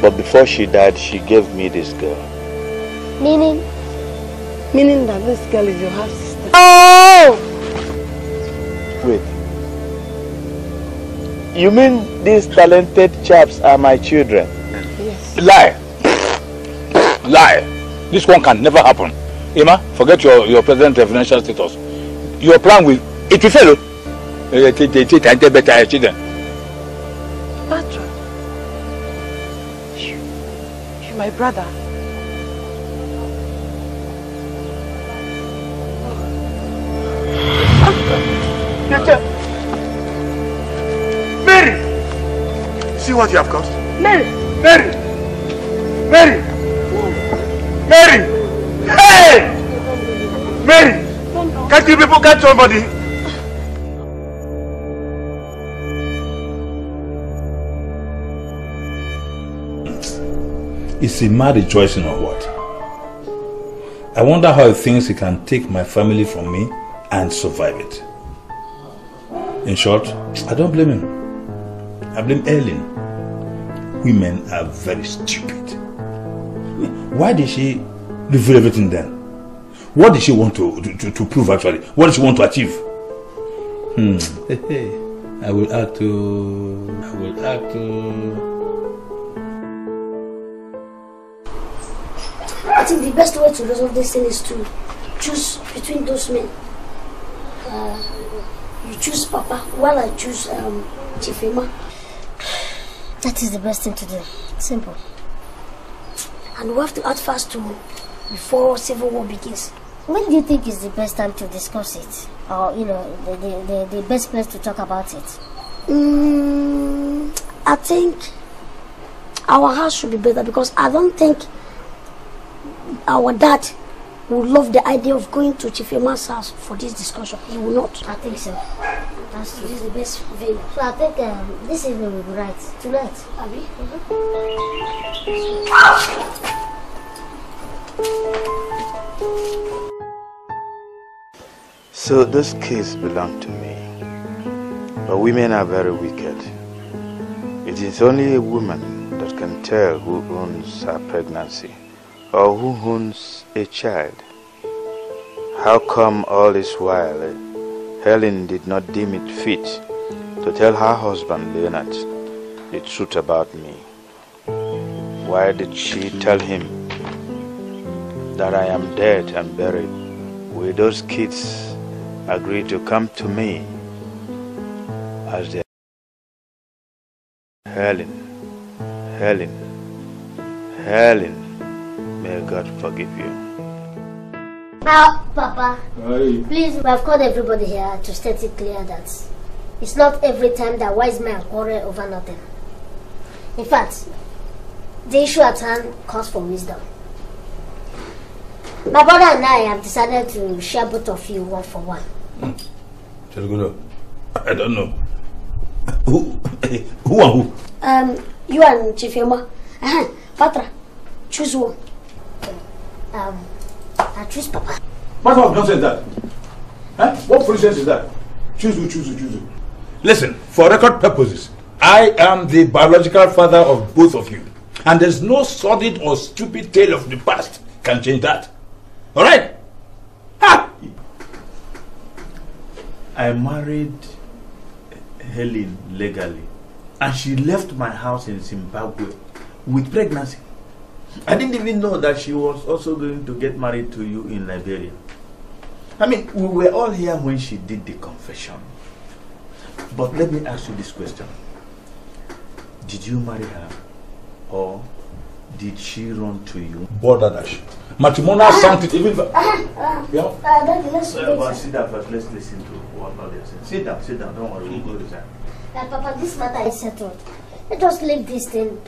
But before she died, she gave me this girl. Meaning? Meaning that this girl is your half sister. Oh! Wait. You mean these talented chaps are my children? Yes. Lie. Lie. This one can never happen. Emma, forget your, your present financial status. Your plan will, it will fail. Batra. You, you my brother. What you have caused? Mary! Mary! Mary! Mary! Hey! Mary! Can't you people catch somebody? It's a mad rejoicing or what? I wonder how he thinks he can take my family from me and survive it. In short, I don't blame him. I blame Ellen. Women are very stupid. Why did she reveal everything then? What did she want to, to, to, prove actually? What did she want to achieve? Hmm. Hey, hey. I will act to. I will act to. I think the best way to resolve this thing is to choose between those men. Uh, you choose Papa while I choose um, Chifima. That is the best thing to do. Simple. And we have to act fast to before civil war begins. When do you think is the best time to discuss it? Or, you know, the, the, the, the best place to talk about it? Mm, I think our house should be better because I don't think our dad would love the idea of going to Chief Emma's house for this discussion. He will not. I think so. That's true. This is the best venue. So I think um, this evening will be right. Tonight. Abi? So this case belonged to me. But women are very wicked. It is only a woman that can tell who owns her pregnancy or who owns a child. How come all this while Helen did not deem it fit to tell her husband Leonard the truth about me? Why did she tell him that I am dead and buried? Will those kids agree to come to me as their Helen, Helen, Helen, may God forgive you. Now, Papa, Aye. please, we have called everybody here to state it clear that it's not every time that wise men quarrel over nothing. In fact, the issue at hand calls for wisdom. My brother and I have decided to share both of you one for one. Chelgodo, I don't know. Who, who and who? Um, you and Chief Yoma. Uh-huh. Patra, choose one. Um, I choose Papa. What kind of nonsense is that? Huh? What foolishness is that? Choose who, choose who, choose who. Listen, for record purposes, I am the biological father of both of you. And there's no sordid or stupid tale of the past can change that. Alright? I married Helen legally, and she left my house in Zimbabwe with pregnancy. I didn't even know that she was also going to get married to you in Liberia. I mean, we were all here when she did the confession. But let me ask you this question Did you marry her, or did she run to you? Border dash. Matrimonial sanctity, even. Uh, Yeah. uh, Daddy, let's Uh, but sit down first, let's listen to what they're saying. Sit down, sit down, don't worry, we'll go inside. Uh, Papa, this matter is settled. Let us leave this thing.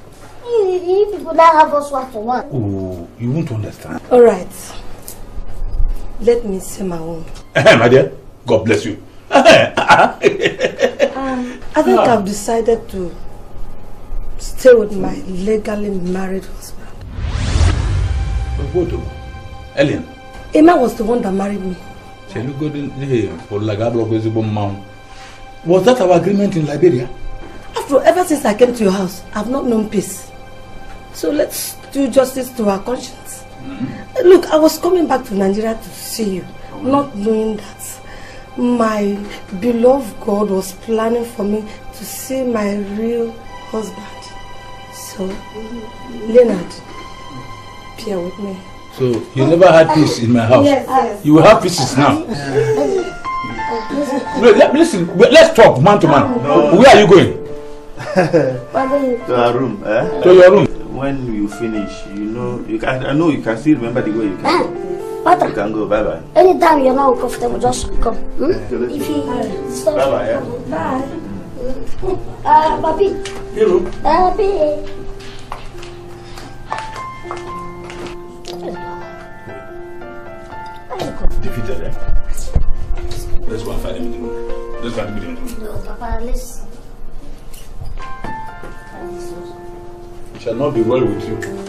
You, you people now have us one for one. Oh, you won't understand. All right. Let me say my own. My dear, God bless you. Um, I think Yeah. I've decided to stay with my legally married husband. Obodo. Ellen. Emma was the one that married me. Was that our agreement in Liberia? After all, ever since I came to your house, I've not known peace. So let's do justice to our conscience. Look, I was coming back to Nigeria to see you, not knowing that my beloved God was planning for me to see my real husband. So, Leonard, bear with me. So you never had peace in my house. Yes, yes. You will have pieces now. Wait, let- listen, let's talk man to man. Where are you going? to our room, eh? To your room. When you finish, you know, you can. I know you can still remember the way you can. Patra, You can go. Bye bye. anytime you're not comfortable, just come. Hmm? If you stop. Bye bye. Yeah. Bye. Uh, papi. Papi. Defeated, eh? Let's go and find him in the room. Let's find him in the room. No, Papa, let's. It shall not be well with you.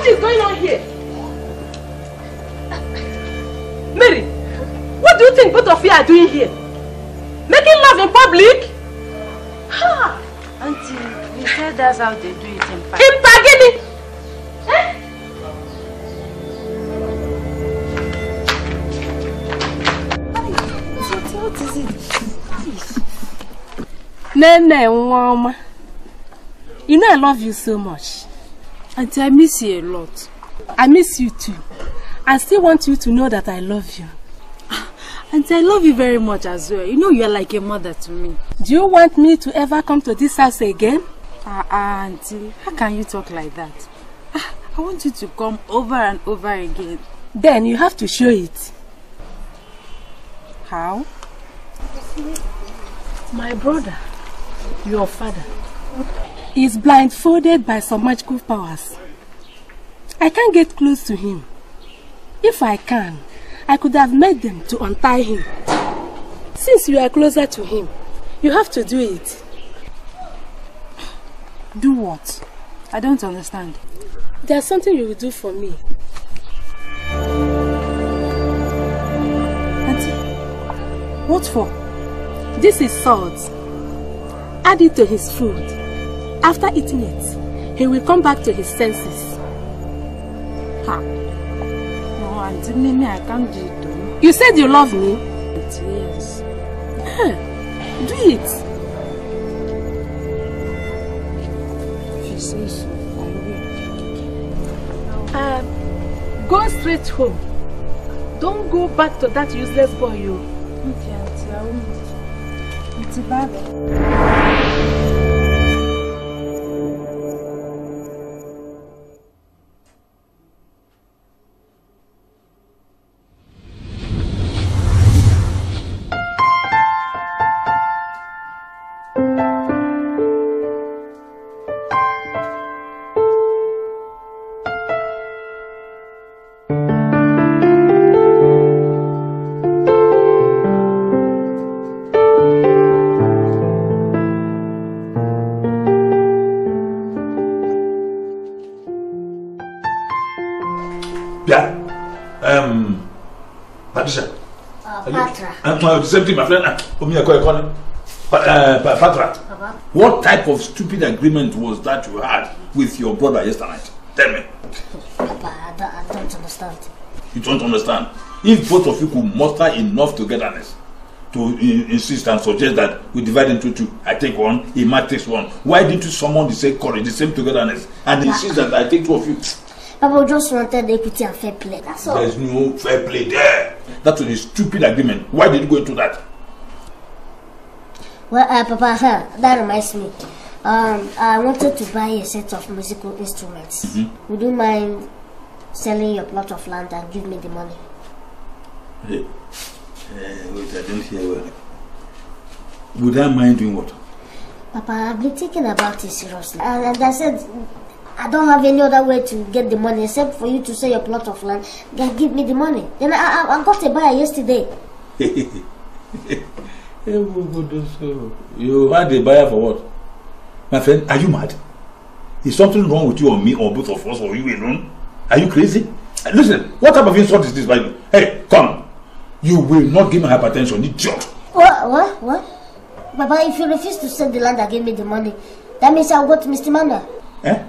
What is going on here? Mary, what do you think both of you are doing here? Making love in public? Ha! Auntie, you said that's how they do it in Paris. In Pagini! What is it? Nene Nwama, you know I love you so much. Auntie, I miss you a lot. I miss you too. I still want you to know that I love you. Auntie, I love you very much as well. You know you are like a mother to me. Do you want me to ever come to this house again? Ah, ah, Auntie, how can you talk like that? Ah, I want you to come over and over again. Then you have to show it. How? My brother, your father, is blindfolded by some magical powers. I can't get close to him. If I can, I could have made them to untie him. Since you are closer to him, you have to do it. Do what? I don't understand. There's something you will do for me. Auntie, what for? This is salt. Add it to his food. After eating it, he will come back to his senses. Ha. No, Auntie, Mimi, I can't do it. You said you love me. Yes. Huh. Do it. If you say so, I will. Uh, go straight home. Don't go back to that useless boy you. Okay, Auntie, I won't. Auntie, bye. The same thing, my friend. Omi. Pa- uh, Pa- Patra. Papa. What type of stupid agreement was that you had with your brother yesterday night? Tell me. Papa, I don't, I don't understand. You don't understand. If both of you could muster enough togetherness to in- insist and suggest that we divide into two, I take one, Emma takes one. Why didn't you summon the same courage, the same togetherness, and insist that I take two of you? Papa, just wanted equity and fair play. That's all. There's no fair play there. That was a stupid agreement. Why did you go into that? Well, uh, Papa, huh, that reminds me. Um, I wanted to buy a set of musical instruments. Mm-hmm. Would you mind selling your plot of land and give me the money? Hey, uh, wait, I didn't hear well. Would I mind doing what? Papa, I've been thinking about it seriously. And, and I said, I don't have any other way to get the money except for you to sell your plot of land. Then give me the money. Then I, I, I got a buyer yesterday. You had a buyer for what? My friend, are you mad? Is something wrong with you or me or both of us or you alone? Are you crazy? Uh, Listen, what type of insult is this, baby? Hey, come. You will not give me hypertension, idiot. What? What? What? Papa, if you refuse to sell the land and give me the money, that means I'll go to Mr. Manuel. Eh?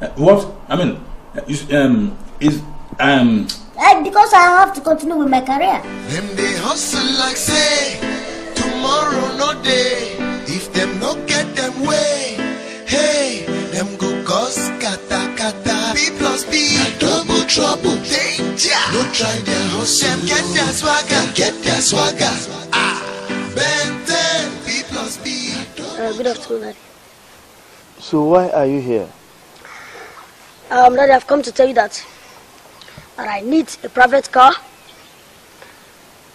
Uh, what? I mean, uh, is, um, is, um, Eh, because I have to continue with my career. Them they hustle like say tomorrow no day. If them no get them way, hey, them go cause kata kata. B plus B, double trouble, danger. No try their hustle. Them get their swagger, get their swagger. Ah, Ben 10, B plus B. Uh, good afternoon, So why are you here? Um, Daddy, I've come to tell you that, that I need a private car,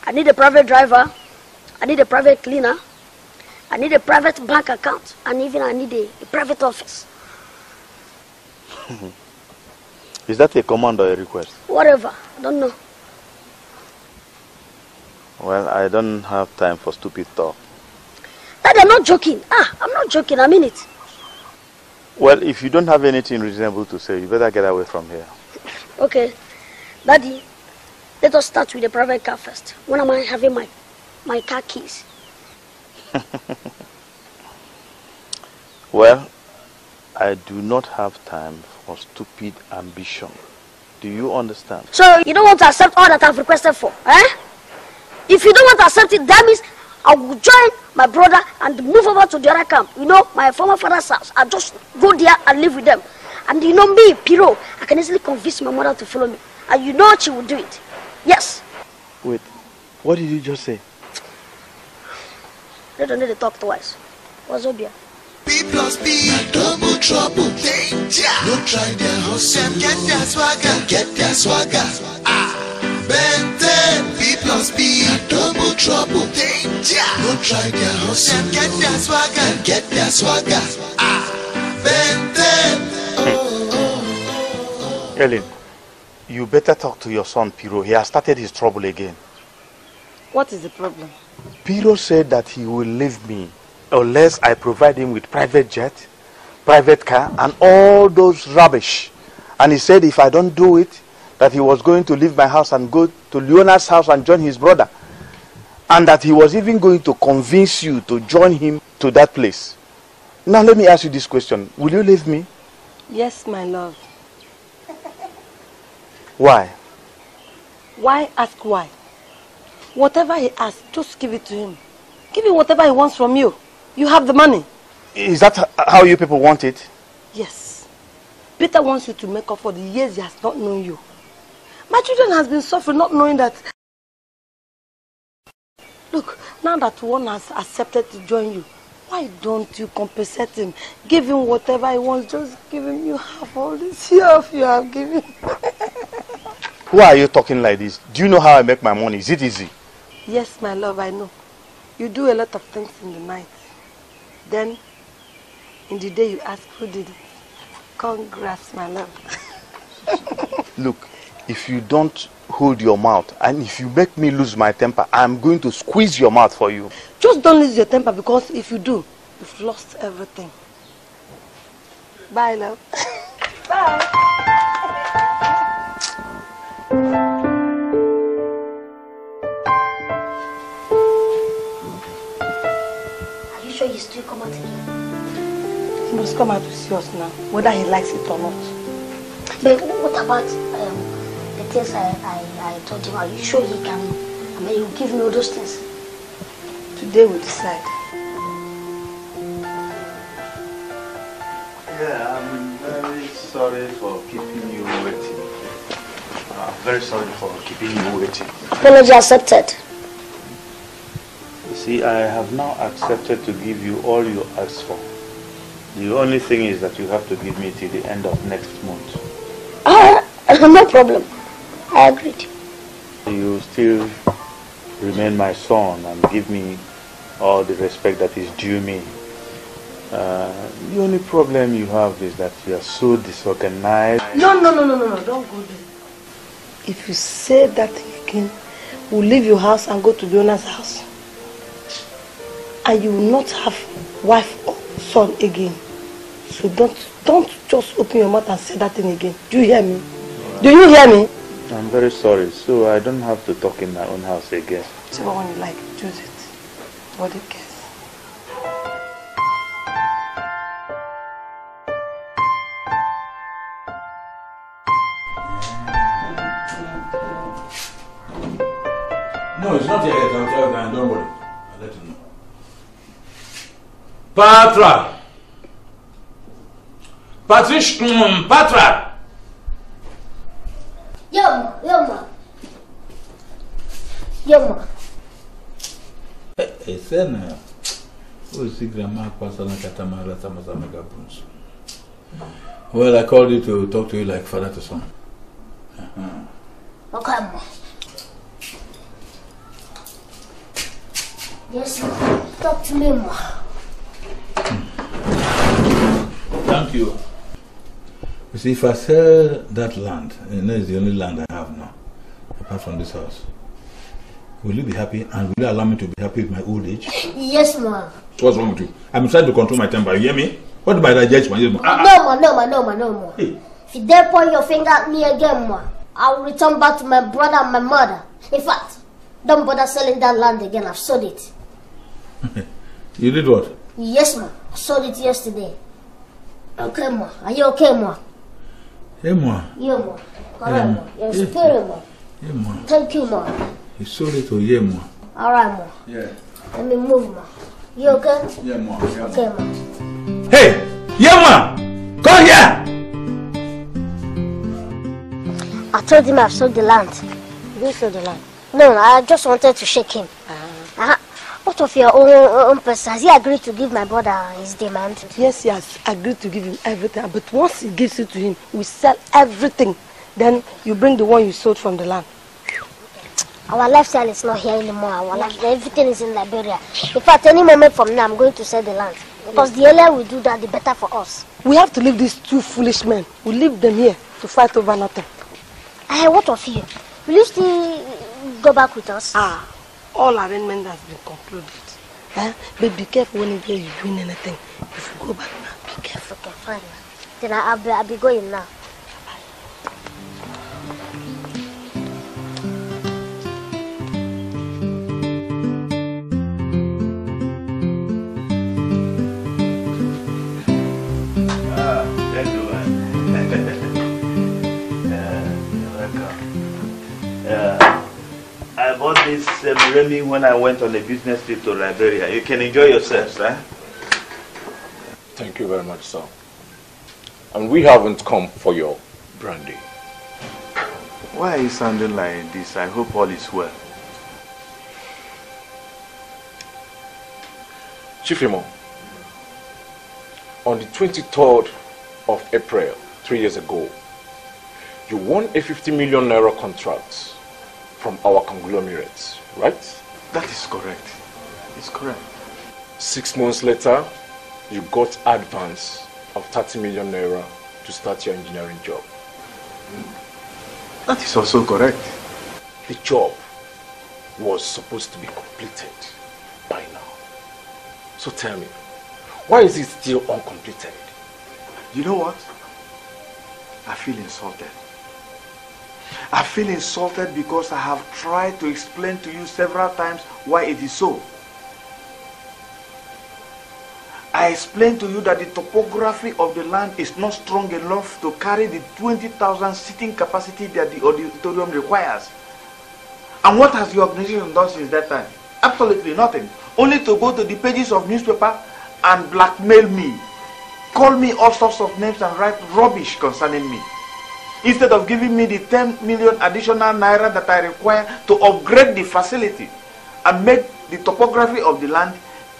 I need a private driver, I need a private cleaner, I need a private bank account, and even I need a, a private office. Is that a command or a request? Whatever, I don't know. Well, I don't have time for stupid talk. Daddy, I'm not joking. Ah, I'm not joking, I mean it. Well, if you don't have anything reasonable to say, you better get away from here. Okay, Daddy, let us start with the private car first. When am I having my, my car keys? Well, I do not have time for stupid ambition. Do you understand? So you don't want to accept all that I've requested for, eh? If you don't want to accept it, that means I will join my brother and move over to the other camp. You know, my former father's house. I just go there and live with them. And you know me, Piro, I can easily convince my mother to follow me. And you know she will do it. Yes. Wait, what did you just say? They don't need to talk twice. What's Obia? B plus B, double trouble, danger. No try their hustle. Them get their swagger, get their swagger. Ah, Ben 10, B plus B, double trouble, danger. No try their hustle. Them get their swagger, get their swagger. Ah, Ben 10. Ellen, you better talk to your son, Piro. He has started his trouble again. What is the problem? Piro said that he will leave me unless I provide him with private jet, private car, and all those rubbish. And he said if I don't do it, that he was going to leave my house and go to Leonard's house and join his brother. And that he was even going to convince you to join him to that place. Now let me ask you this question. Will you leave me? Yes, my love. Why? Why ask why? Whatever he asks, just give it to him. Give him whatever he wants from you. You have the money. Is that how you people want it? Yes. Peter wants you to make up for the years he has not known you. My children has been suffering not knowing that. Look, now that one has accepted to join you, why don't you compensate him? Give him whatever he wants. Just give him. You have all this year you have given. Why are you talking like this? Do you know how I make my money? Is it easy? Yes, my love, I know. You do a lot of things in the night. Then, in the day you ask who did it. Congrats, my love. Look, if you don't hold your mouth and if you make me lose my temper, I'm going to squeeze your mouth for you. Just don't lose your temper because if you do, you've lost everything. Bye, love. Bye. Are you sure you still come out again? He must come out to see us now, whether he likes it or not. But what about the things I, I, I told him? Are you sure he can? I mean, he'll give me all those things. Today we decide. Yeah, I'm very sorry for keeping you waiting. I'm very sorry for keeping you waiting. Apology accepted. You see, I have now accepted to give you all you asked for. The only thing is that you have to give me till the end of next month. Ah, no problem. I agreed. You still remain my son and give me all the respect that is due me. Uh, the only problem you have is that you are so disorganized. No, no, no, no, no, no. Don't go there. If you say that thing again, we'll leave your house and go to the owner's house. And you will not have wife or son again. So don't don't just open your mouth and say that thing again. Do you hear me? Do you hear me? I'm very sorry, so I don't have to talk in my own house again. Say what one you like, choose it. What you cares. No, it's not here yet. I'll tell that. Don't worry. I'll let you know. Patra! Patrish, mm, Patra! Yama, Yama. Yama. É, é cena. Usi grandma kwasa na katamara sama sama gabuns. Well, I called you to talk to you like father to son. Uh -huh. Okay. Yes, talk to me, ma. Thank you. You see, if I sell that land, and that is the only land I have now, apart from this house, will you be happy and will you allow me to be happy with my old age? Yes, ma. What's wrong with you? I'm trying to control my temper. You hear me? What about I my yes, ma? Ah, No, ma, no, ma, no, ma, no, ma. If you dare point your finger at me again, ma, I will return back to my brother and my mother. In fact, don't bother selling that land again. I've sold it. You did what? Yes, ma. I sold it yesterday. Okay, ma. Are you okay, ma? E moi. Ye moi. Correct moi. Your Thank you moi. You sold it to ye moi. All right moi. Yeah. Let me move Ma, You okay? Yeah moi. Yeah, okay moi. Hey, ye. Come here. I told him I've sold the land. You sold the land? No, I just wanted to shake him. Uh -huh. What of your own, own person? Has he agreed to give my brother his demand? Yes, he has agreed to give him everything. But once he gives it to him, we sell everything. Then you bring the one you sold from the land. Our lifestyle is not here anymore. Our life, everything is in Liberia. In fact, any moment from now, I'm going to sell the land. Because the earlier we do that, the better for us. We have to leave these two foolish men. We leave them here to fight over nothing. Hey, what of you? Will you still go back with us? Ah, all arrangement has been concluded. Eh? But be careful whenever you're doing anything. If you go back now, be careful. Okay, fine. Then I- I'll be, I'll be going now. Bought this um, Remy when I went on a business trip to Liberia. You can enjoy yourselves, eh? Thank you very much, sir. And we haven't come for your brandy. Why are you sounding like this? I hope all is well. Chief Chifimo, on the 23rd of April, three years ago, you won a 50 million naira contract from our conglomerates, right? That is correct. It's correct. Six months later, you got advance of 30 million naira to start your engineering job. That is also correct. The job was supposed to be completed by now. So tell me, why is it still uncompleted? You know what? I feel insulted. I feel insulted because I have tried to explain to you several times why it is so. I explained to you that the topography of the land is not strong enough to carry the 20,000 seating capacity that the auditorium requires. And what has the organization done since that time? Absolutely nothing. Only to go to the pages of newspaper and blackmail me. Call me all sorts of names and write rubbish concerning me. Instead of giving me the 10 million additional naira that I require to upgrade the facility and make the topography of the land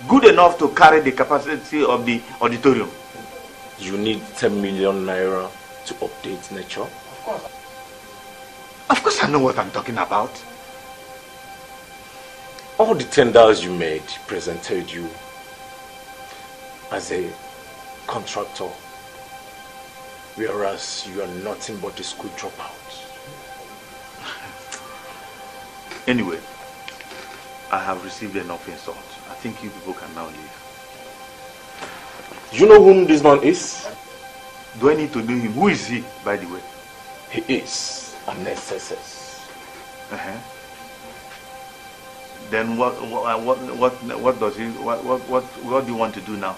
good enough to carry the capacity of the auditorium. you need 10 million naira to update nature? Of course. Of course I know what I'm talking about. All the tenders you made presented you as a contractor, whereas you are nothing but a school dropout. Anyway, I have received enough insult. I think you people can now leave. You know whom this man is? Do I need to know him? Who is he, by the way? He is an SSS. Uh-huh. Then what, what, what, what, what does he, what, what, what, what do you want to do now?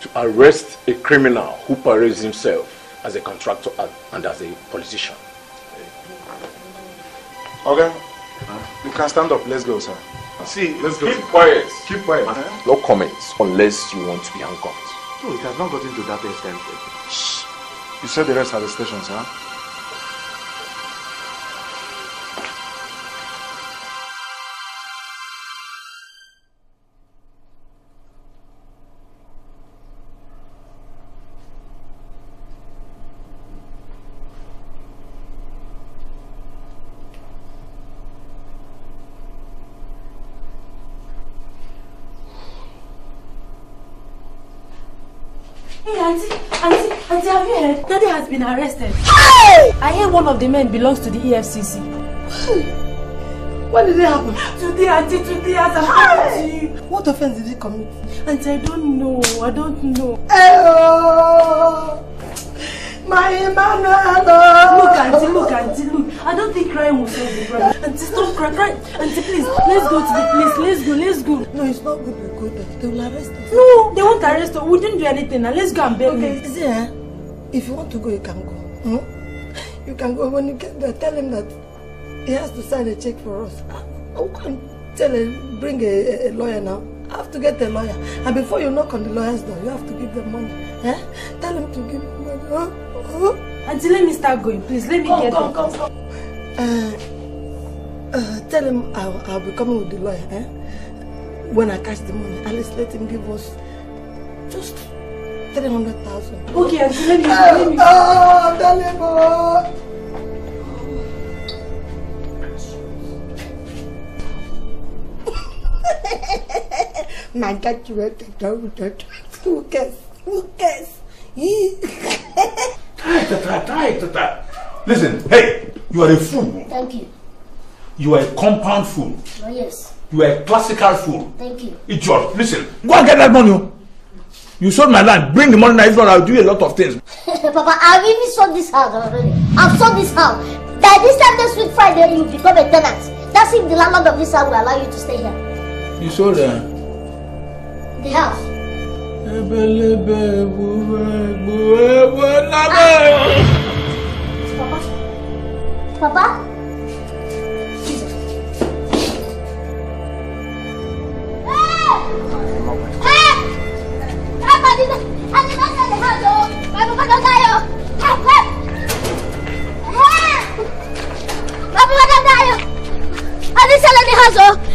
To arrest a criminal who parades himself as a contractor and as a politician. Okay. You can stand up. Let's go, sir. See, let's go. Keep quiet. Keep quiet. Uh-huh. No comments unless you want to be handcuffed. No, it has not gotten to that extent. Shh. You said the rest at the station, sir. Been arrested. I hear one of the men belongs to the EFCC. When did it happen? Today, auntie, today, as I'm talking to you. What offense did he commit? Auntie, I don't know. I don't know. Oh, my Emmanuel. Look, auntie, look, auntie, look. I don't think crying will solve the problem. Auntie, stop crying. Cry. Auntie, please, let's go to the place. Let's go, let's go. No, it's not good. We go there. They will arrest us. No, they won't arrest us. We didn't do anything. Now let's go and bail Okay, see, eh? If you want to go, you can go. Hmm? You can go. When you get there, tell him that he has to sign a check for us. I can't tell him, bring a, a lawyer now. I have to get a lawyer. And before you knock on the lawyer's door, you have to give them money. Eh? Tell him to give me money. Huh? Huh? Auntie, let me start going, please. Let me Come, get come, come, come. Uh, uh, tell him I'll, I'll be coming with the lawyer. Eh? When I catch the money, at least let him give us just 300,000. Okay, auntie, let me, Ah, let me. ah, darling boy. My God, you were down that. Who cares? Who cares? Try, try, try, try. Listen, hey, you are a fool. Thank you. You are a compound fool. Oh, yes. You are a classical fool. Thank you. Idiot, listen, go and get that money. oh. You sold my land, bring the money now, if not, I'll do a lot of things. Papa, I've even sold this house already. I've sold this house. By this time next week Friday, you become a tenant. That's if the landlord of this house will allow you to stay here. You sold uh, The house. Papa? Papa?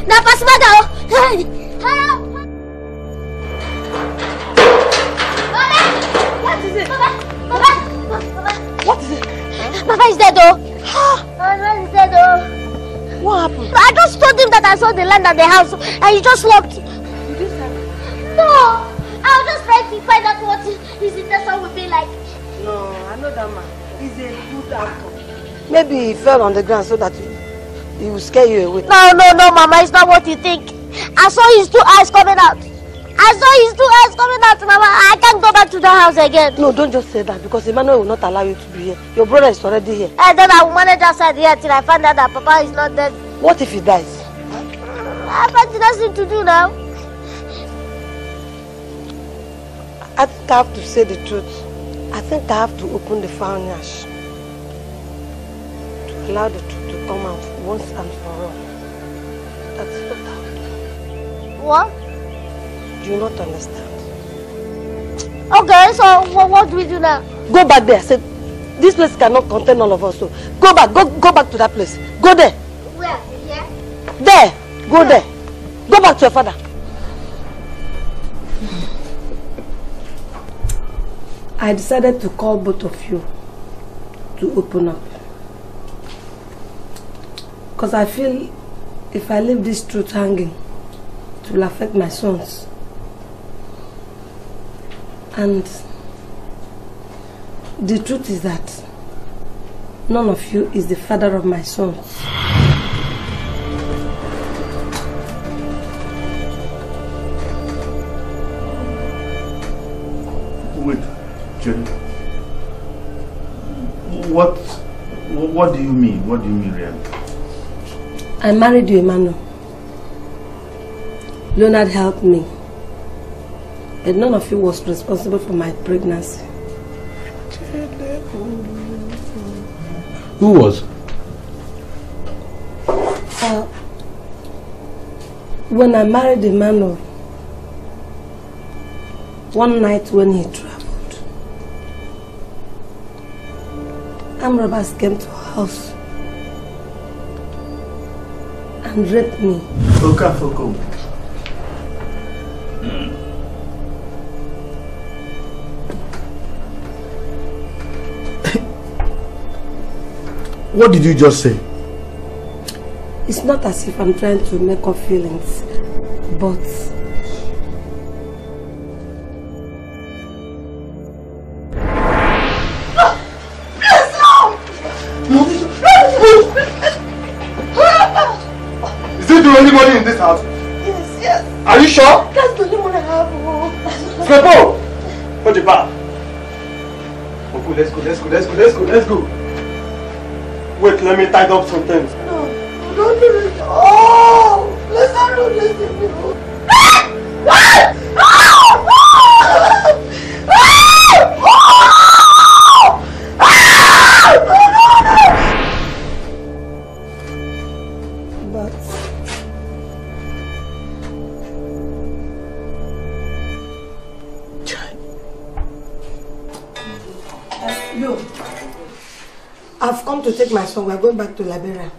Napas mo daw! Help! Baba! What is it? Baba! Baba! Baba! What is it? Baba is dead though. Baba is dead though. What happened? I just told him that I saw the land at the house and he just left. No! I was just trying to find out what his, intention would be like. No, I know that man. He's a good actor. Maybe he fell on the ground so that he will scare you away. No, no, no, Mama, it's not what you think. I saw his two eyes coming out. I saw his two eyes coming out, Mama. I can't go back to the house again. No, don't just say that because Emmanuel will not allow you to be here. Your brother is already here. And then I will manage outside here till I find out that Papa is not dead. What if he dies? I have nothing to do now. I think I have to say the truth. I think I have to open the farmyard to allow the truth to come out once and for all. That's what will What? you not understand? Okay, so what, what do we do now? Go back there. I said, this place cannot contain all of us. So go back. Go go back to that place. Go there. Where? Here? There. Go there. Go back to your father. I decided to call both of you to open up. Because I feel if I leave this truth hanging, it will affect my sons. And the truth is that none of you is the father of my sons. Wait, Jerry. What, what do you mean? What do you mean, really? I married you, Emmanuel. Leonard helped me. But none of you was responsible for my pregnancy. Who was? Uh, when I married Emmanuel, one night when he traveled, robbers came to our house and raped me. Okafoko. What did you just say? It's not as if I'm trying to make up feelings, but Are you sure? That's the only one I have. oh. Frepo! Hold your back. Oh, let's go, let's go, let's go, let's go, let's go. Wait, let me tidy up some things. Take my son. We're going back to Liberia.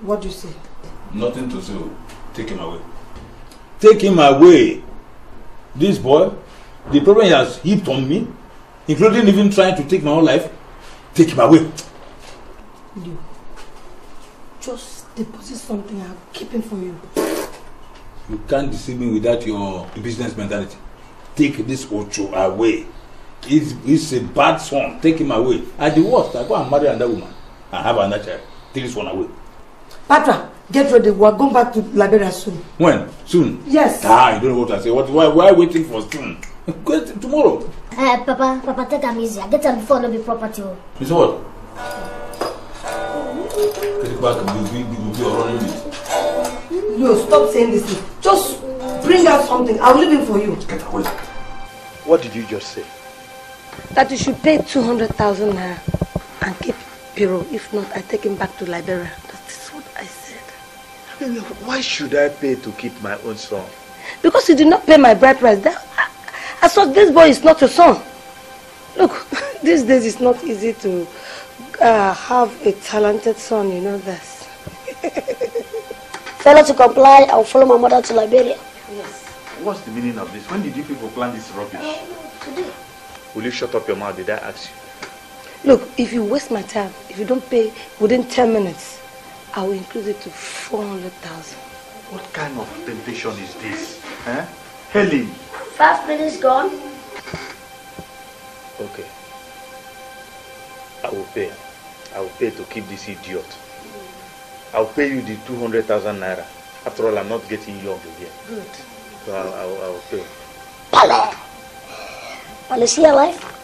What do you say? Nothing to say. Take him away. Take him away. This boy, the problem he has heaped on me, including even trying to take my own life, take him away. You just deposit something. I'll keep him for you. You can't deceive me without your business mentality. Take this Ocho away. He's, he's a bad son. Take him away. At the worst, I go and marry another woman. I have another child. Take this one away. Patra, get ready. We're going back to Liberia soon. When? Soon? Yes. Ah, you don't know what I say. What, why, why waiting for soon? Go t- tomorrow. Uh, Papa, Papa, take am easy. I get am before no be property. oh. You say what? Take it back. You be, you be running it. No, stop saying this thing. Just bring out something. I'll leave him for you. Get away. What did you just say? That you should pay 200,000 naira and keep Piro. If not, I take him back to Liberia. That is what I said. I mean, why should I pay to keep my own son? Because you did not pay my bride price. That, I thought this boy is not your son. Look, these days it's not easy to uh, have a talented son, you know this. Failure to comply, I'll follow my mother to Liberia. Yes. What's the meaning of this? When did you people plan this rubbish? Today. Will you shut up your mouth? Did I ask you? Look, if you waste my time, if you don't pay within 10 minutes, I will increase it to 400,000. What kind of temptation is this? Eh? Helen, Five minutes gone. Okay. I will pay. I will pay to keep this idiot. I'll pay you the 200,000 naira. After all, I'm not getting young again. Good. So I'll, I'll, I'll pay. Pala. Pala, is he alive?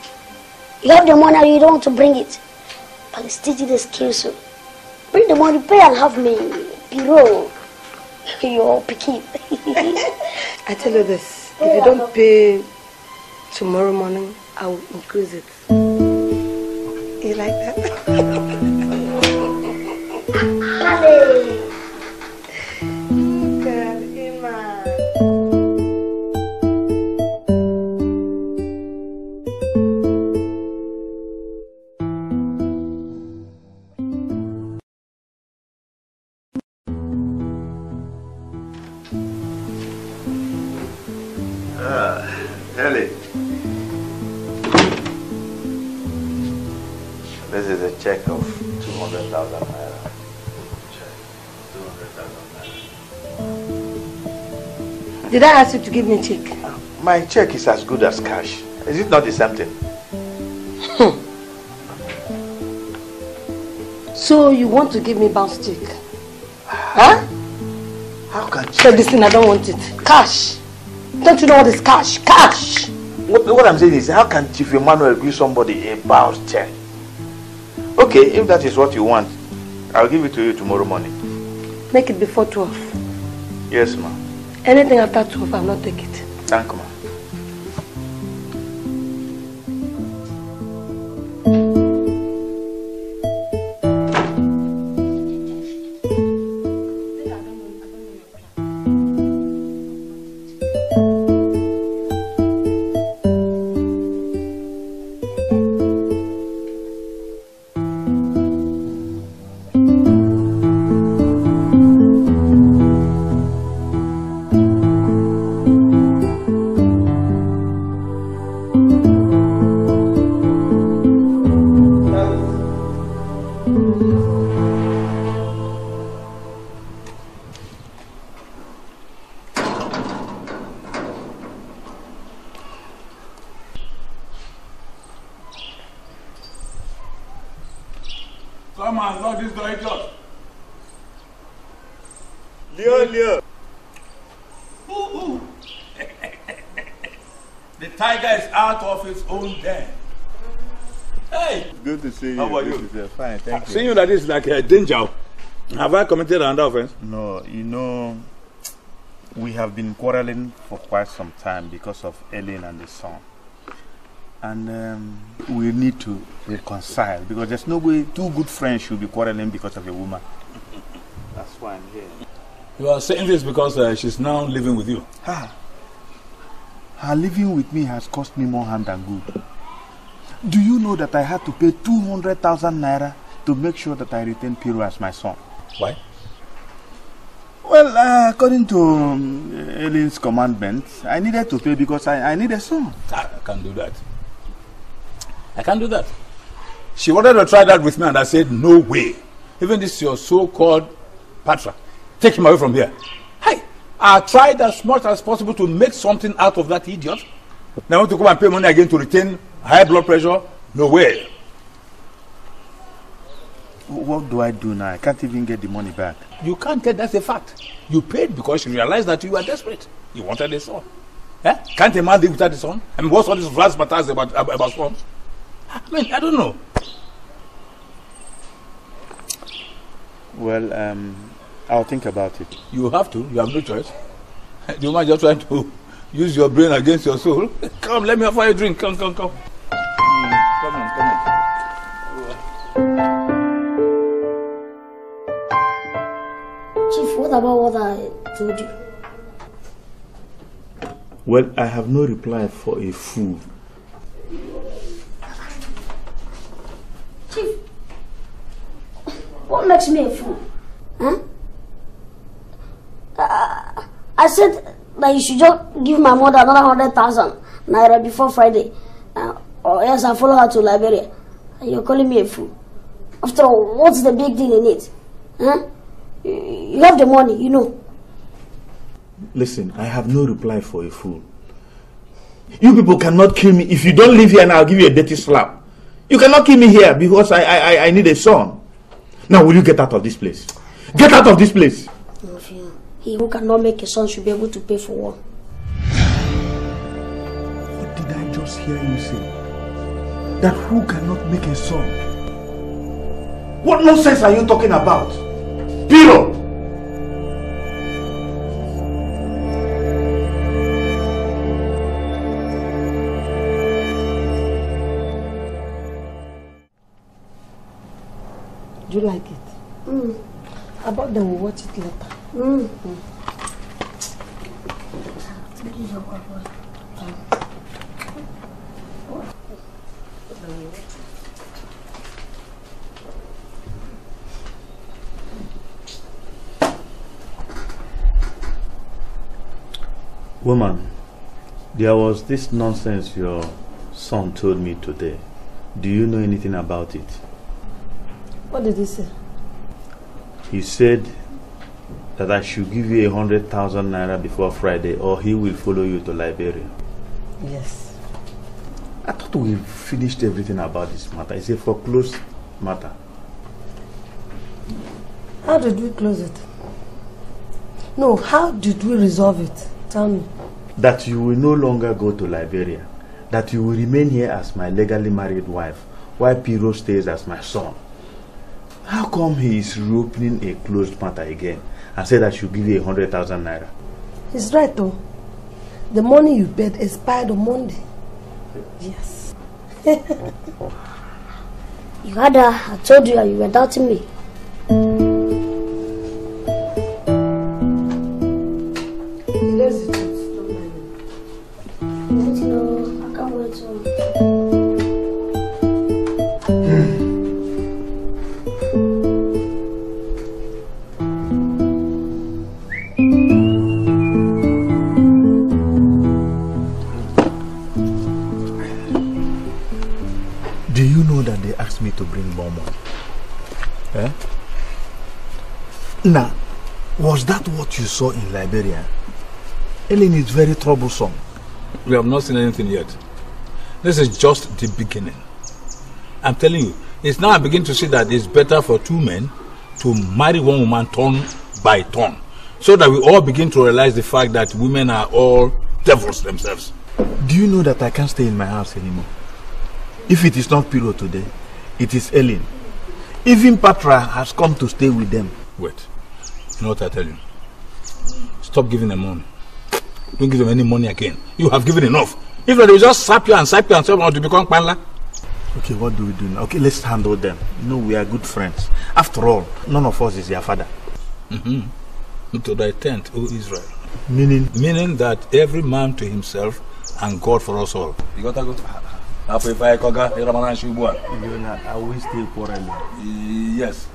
You have the money, you don't want to bring it. Pala, stage the skill, so. Bring the money, pay and have me. Bureau. You're picky. I tell you this, if you don't pay tomorrow morning, I will increase it. You like that? Did I ask you to give me a check? My check is as good as cash. Is it not the same thing? So you want to give me bounce check? Huh? How can you? This thing, I don't want it. Cash. Don't you know what is cash? Cash. What, what I'm saying is, how can Chief Emmanuel give somebody a bounce check? Okay, if that is what you want, I'll give it to you tomorrow morning. Make it before 12. Yes, ma'am. Anything after 12, I'll not take it. Thank you, Hey! Good see you. How are Good you? to see you. Fine, thank you. Seeing you like this is like a danger. Have I committed another offense? No, you know, we have been quarreling for quite some time because of Ellen and the son. And um, we need to reconcile because there's no way two good friends should be quarreling because of a woman. That's why I'm here. You are saying this because uh, she's now living with you. Ah, her living with me has cost me more harm than good. Do you know that I had to pay 200,000 naira to make sure that I retain Piro as my son? Why? Well, uh, according to um, Ellen's commandments, I needed to pay because I, I need a son. I can't do that. I can't do that. She wanted to try that with me, and I said, No way. Even this your so called Patra, take him away from here. Hey, I tried as much as possible to make something out of that idiot. Now I want to come and pay money again to retain high blood pressure? No way. What do I do now? I can't even get the money back. You can't get that's a fact. You paid because you realized that you were desperate. You wanted a son. Eh? Can't a man live without a son? I mean, what's all this razzmatazz about, about, about sons? I mean, I don't know. Well, um, I'll think about it. You have to. You have no choice. Do you mind just trying to use your brain against your soul? Come, let me offer you a drink. Come, come. Come about what I told you? Well, I have no reply for a fool. Chief, what makes me a fool? Huh? Uh, I said that you should just give my mother another hundred thousand naira before Friday, uh, or else I follow her to Liberia. You're calling me a fool. After all, what's the big deal in it? Huh? Have the money, you know. Listen, I have no reply for a fool. You people cannot kill me. If you don't leave here, and I'll give you a dirty slap. You cannot kill me here because I, I, I- I need a son. Now, will you get out of this place? Get out of this place. He who cannot make a son should be able to pay for one. What did I just hear you say? That who cannot make a son? What nonsense are you talking about? Piro! You like it? Mm. About them, we'll watch it later. Mm. Woman, there was this nonsense your son told me today. Do you know anything about it? What did he say? He said that I should give you a hundred thousand naira before Friday or he will follow you to Liberia. Yes. I thought we finished everything about this matter. It's a foreclosed matter. How did we close it? No, how did we resolve it? Tell me. That you will no longer go to Liberia. That you will remain here as my legally married wife while Piro stays as my son. How come he is reopening a closed matter again and said I should give you a hundred thousand naira? He's right though. The money you paid expired on Monday. Yes. You had a, I told you you were doubting me. To bring more money? Eh? Now, was that what you saw in Liberia? Ellen is very troublesome. We have not seen anything yet. This is just the beginning. I'm telling you, it's now I begin to see that it's better for two men to marry one woman turn by turn. So that we all begin to realize the fact that women are all devils themselves. Do you know that I can't stay in my house anymore? If it is not Piro today, it is Ellen. Even Patra has come to stay with them. Wait. You know what I tell you? Stop giving them money. Don't give them any money again. You have given enough. If not, they will just sap you and sap you and sap you until you become pala. Okay, what do we do now? Okay, let's handle them. You know, we are good friends. After all, none of us is their father. Mm-hmm. To thy tent, O Israel. Meaning? Meaning that every man to himself and God for us all. You got to go to Hapo ifa ya koga, ira mana shi bua. Leonard, are we still quarreling? Yes.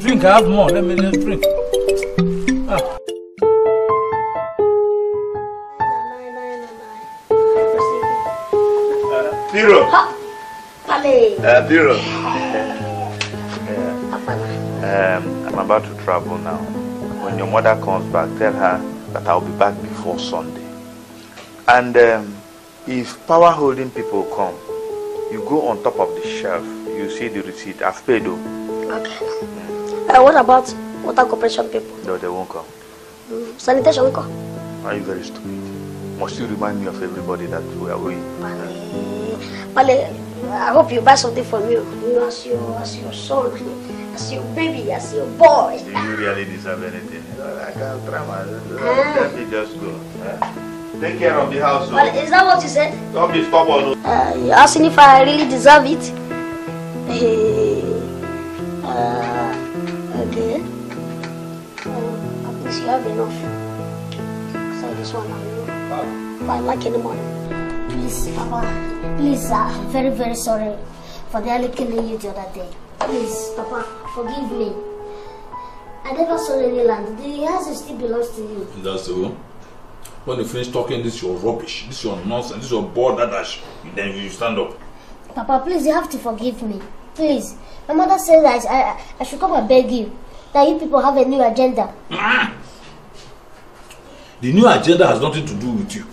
Drink, I have more. Let me let me drink. Ah. Piro. Pale. Uh, Piro. Um, I'm about to travel now. When your mother comes back, tell her that I'll be back before Sunday. And um, if power holding people come, you go on top of the shelf, you see the receipt. I've paid though. Okay. Uh, what about water corporation people? No, they won't come. Mm, sanitation come. Are you very stupid? Must you remind me of everybody that we are owing? Pale, I hope you buy something from you. You as your, as your son, as your baby, as your boy. Do you really deserve anything? I can try my Let me just go. eh? Take care of the house. Pale, is that what you said? Don't be stubborn. Uh, you're asking if I really deserve it? Eh, uh, okay. Uh, at least you have enough. So this one, if I like any money. Please, Papa, please, uh, I'm very, very sorry for nearly killing you the other day. Please, Papa, forgive me. I never sold any land. The house still belongs to you. That's the one. When you finish talking, this is your rubbish. This is your nonsense. This is your bordadash. Then you stand up. Papa, please, you have to forgive me. Please. My mother said that I, I, I should come and beg you. That you people have a new agenda. The new agenda has nothing to do with you.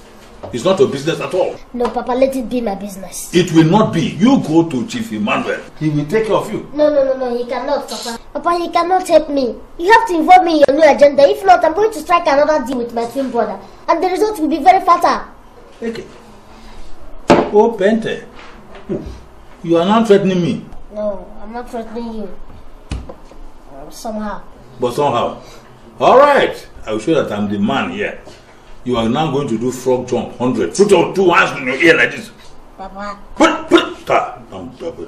It's not your business at all. No, Papa, let it be my business. It will not be. You go to Chief Emmanuel. He will take care of you. No, no, no, no, he cannot, Papa. Papa, he cannot help me. You have to involve me in your new agenda. If not, I'm going to strike another deal with my twin brother. And the result will be very fatal. Okay. Oh, Pente. You are not threatening me. No, I'm not threatening you. Somehow. But somehow. All right. I will show that I'm the man here. You are now going to do frog jump 100. Put your two hands in your ear like this. Papa. Put, put, down, double.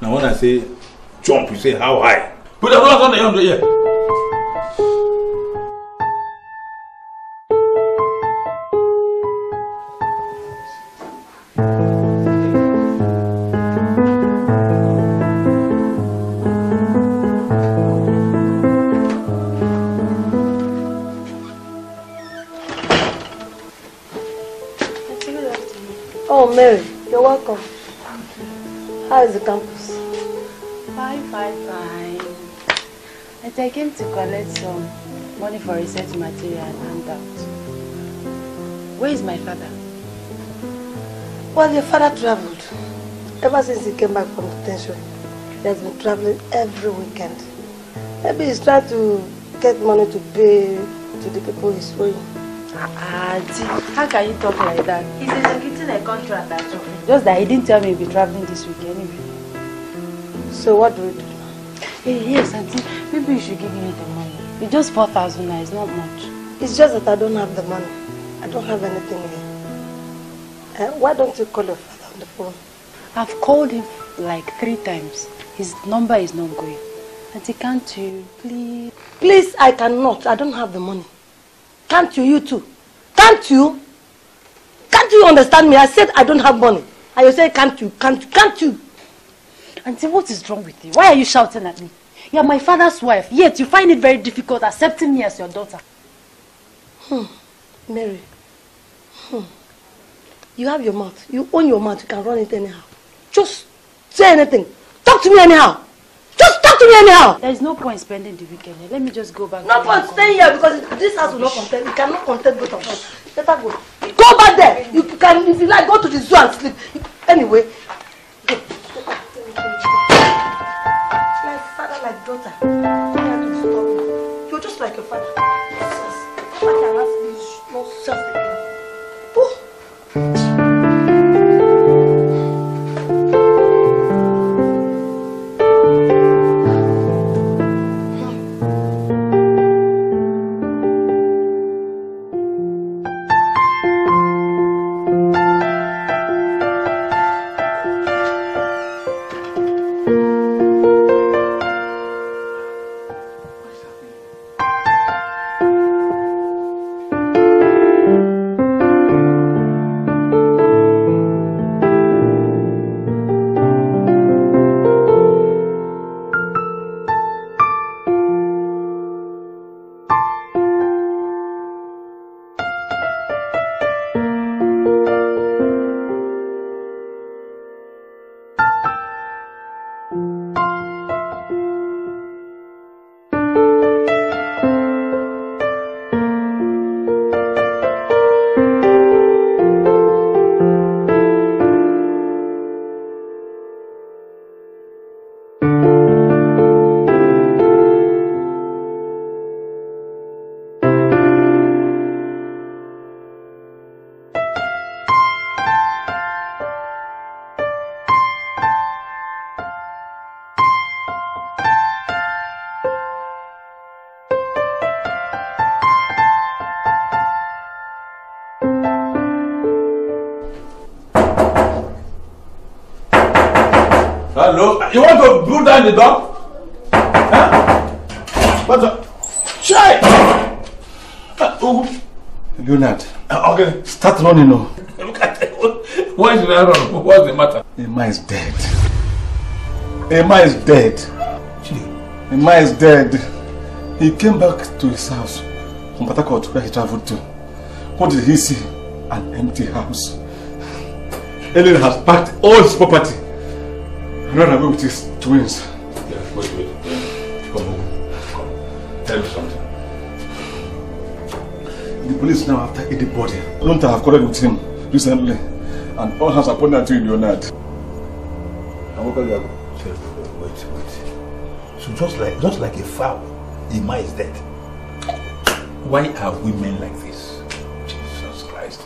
Now when I say jump, you say how high. Put your hands on the, the ear. To collect some money for research material and handout. Where is my father? Well, your father traveled. Ever since he came back from detention, he has been traveling every weekend. Maybe he's trying to get money to pay to the people he's owing. Auntie, how can you talk like that? He's executing a contract at all. Just that he didn't tell me he'll be traveling this week anyway. So what do we do? Hey, yes, Auntie, maybe you should give me the money. It's just 4,000 naira, it's not much. It's just that I don't have the money. I don't have anything here. Uh, why don't you call your father on the phone? I've called him like three times. His number is not going. Auntie, can't you please? Please, I cannot. I don't have the money. Can't you, you too? Can't you? Can't you understand me? I said I don't have money. And you say, can't you, can't you, can't you? Auntie, what is wrong with you? Why are you shouting at me? You're my father's wife, yet you find it very difficult accepting me as your daughter. Hmm. Mary. Hmm. You have your mouth. You own your mouth. You can run it anyhow. Just say anything. Talk to me anyhow. Just talk to me anyhow. There is no point spending the weekend here. Let me just go back. No point staying here because this house will not contain. We cannot contain both of us. Better go. Go back there. You can, if you like, go to the zoo and sleep. Anyway. Go. Father, like daughter. You're just like your father. Jesus. Can ask nonsense again? The door? Huh? What's up? Shy! Uh, oh. Leonard. Uh, okay. Start running now. Look at it. Why should I run? What's the matter? Emma is dead. Emma is dead. Emma is dead. He came back to his house from Patakot where he traveled to. What did he see? An empty house. Ellen has packed all his property and ran away with his twins. Police now after Eddie body. Don't have quarreled with him recently. And all hands are pointing at you, Leonard. Wait, wait. So just like just like a fowl, Emma is dead. Why are women like this? Jesus Christ.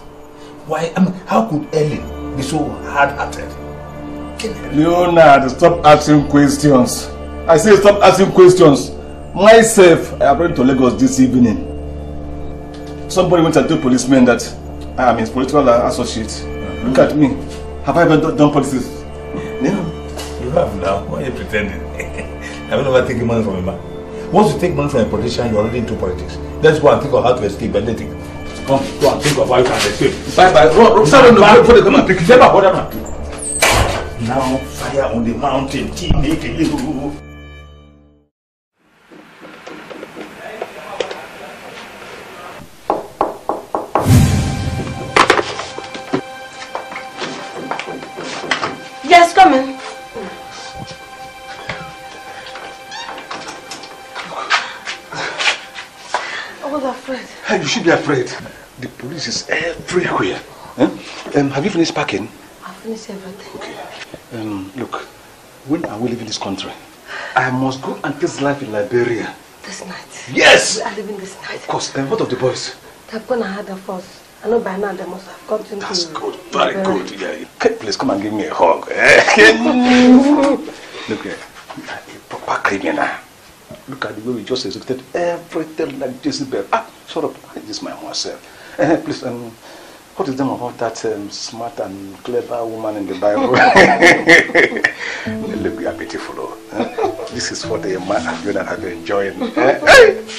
Why I mean how could Ellen be so hard hearted? Leonard, stop asking questions. I say stop asking questions. Myself, I went to Lagos this evening. Somebody went and told policemen that I am his political associate. Look at me. Have I ever done, done politics? No, you have now. Why are you pretending? Have you never taken money from a man? Once you take money from a politician, you're already into politics. Let's go and think of how to escape and think. Come, go and think of how you can escape. Bye bye. Before they come and pick you. Never bother man. Now, fire on the mountain. Be afraid. The police is everywhere. Huh? Um, have you finished packing? I finished everything. Um, look, when are we leaving this country? I must go and test life in Liberia. This night. Yes! We are leaving this night. Of course. Um, what of the boys? They've gone ahead of us. I know by now they must have gotten That's to good. Very Liberia. good. Yeah. Okay, please come and give me a hug. eh? Look here. A proper criminal. Look at the way we just executed everything like Jezebel. Ah, shut up. I just my myself. Eh, please, um, what is them about that um, smart and clever woman in the Bible? Look, you are beautiful. Oh. eh? This is what a man and you have been enjoying. Hey,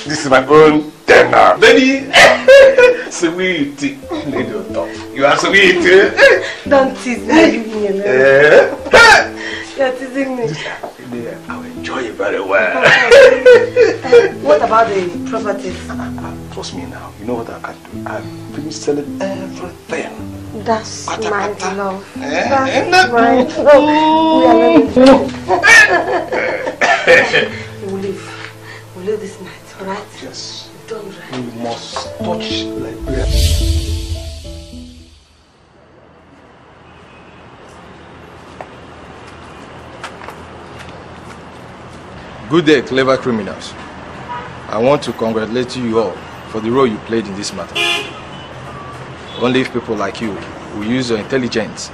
this is my own dinner. Lady, sweetie. Lady on top. You are sweet. eh? Don't tease me. Leave me alone. You're teasing me. Yeah, I'll enjoy it very well. What about the properties? Trust me now. You know what I can do? I've finished selling everything. That's Pata, my pata. love. Eh, That's eh, my love. We. We'll leave. We'll leave this night, alright? Yes. Don't We must touch Liberia. Good day, clever criminals. I want to congratulate you all for the role you played in this matter. Only if people like you will use your intelligence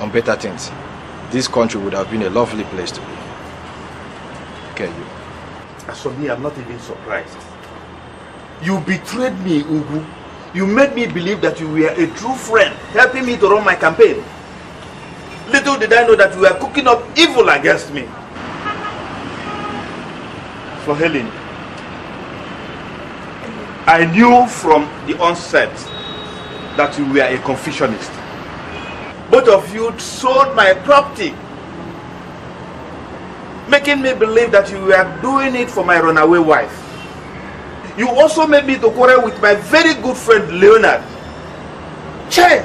on better things, this country would have been a lovely place to be. Okay, you. As for me, I'm not even surprised. You betrayed me, Ugu. You made me believe that you were a true friend, helping me to run my campaign. Little did I know that you were cooking up evil against me. For Helen, I knew from the onset that you were a Confucianist. Both of you sold my property, making me believe that you were doing it for my runaway wife. You also made me to quarrel with my very good friend Leonard. Che!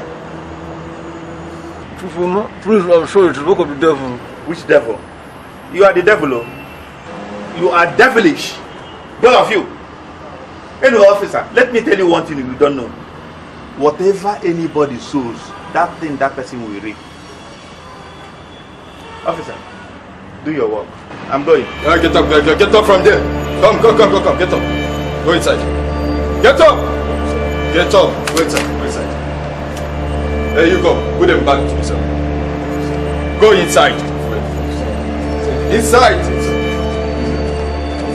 Please, I'm sorry, to spoke of the devil. Which devil? You are the devil, oh. You are devilish. Both of you. Anyway, officer, let me tell you one thing you don't know. Whatever anybody sows, that thing that person will reap. Officer, do your work. I'm going. Yeah, get up, get, get up from there. Come, come, come, come, come, get up. Go inside. Get up! Get up. Go inside, go inside. There you go. Put them back to yourself. Go inside. Inside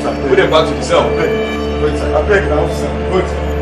sir. Who back to the cell? Sir. I beg now, sir. Wait.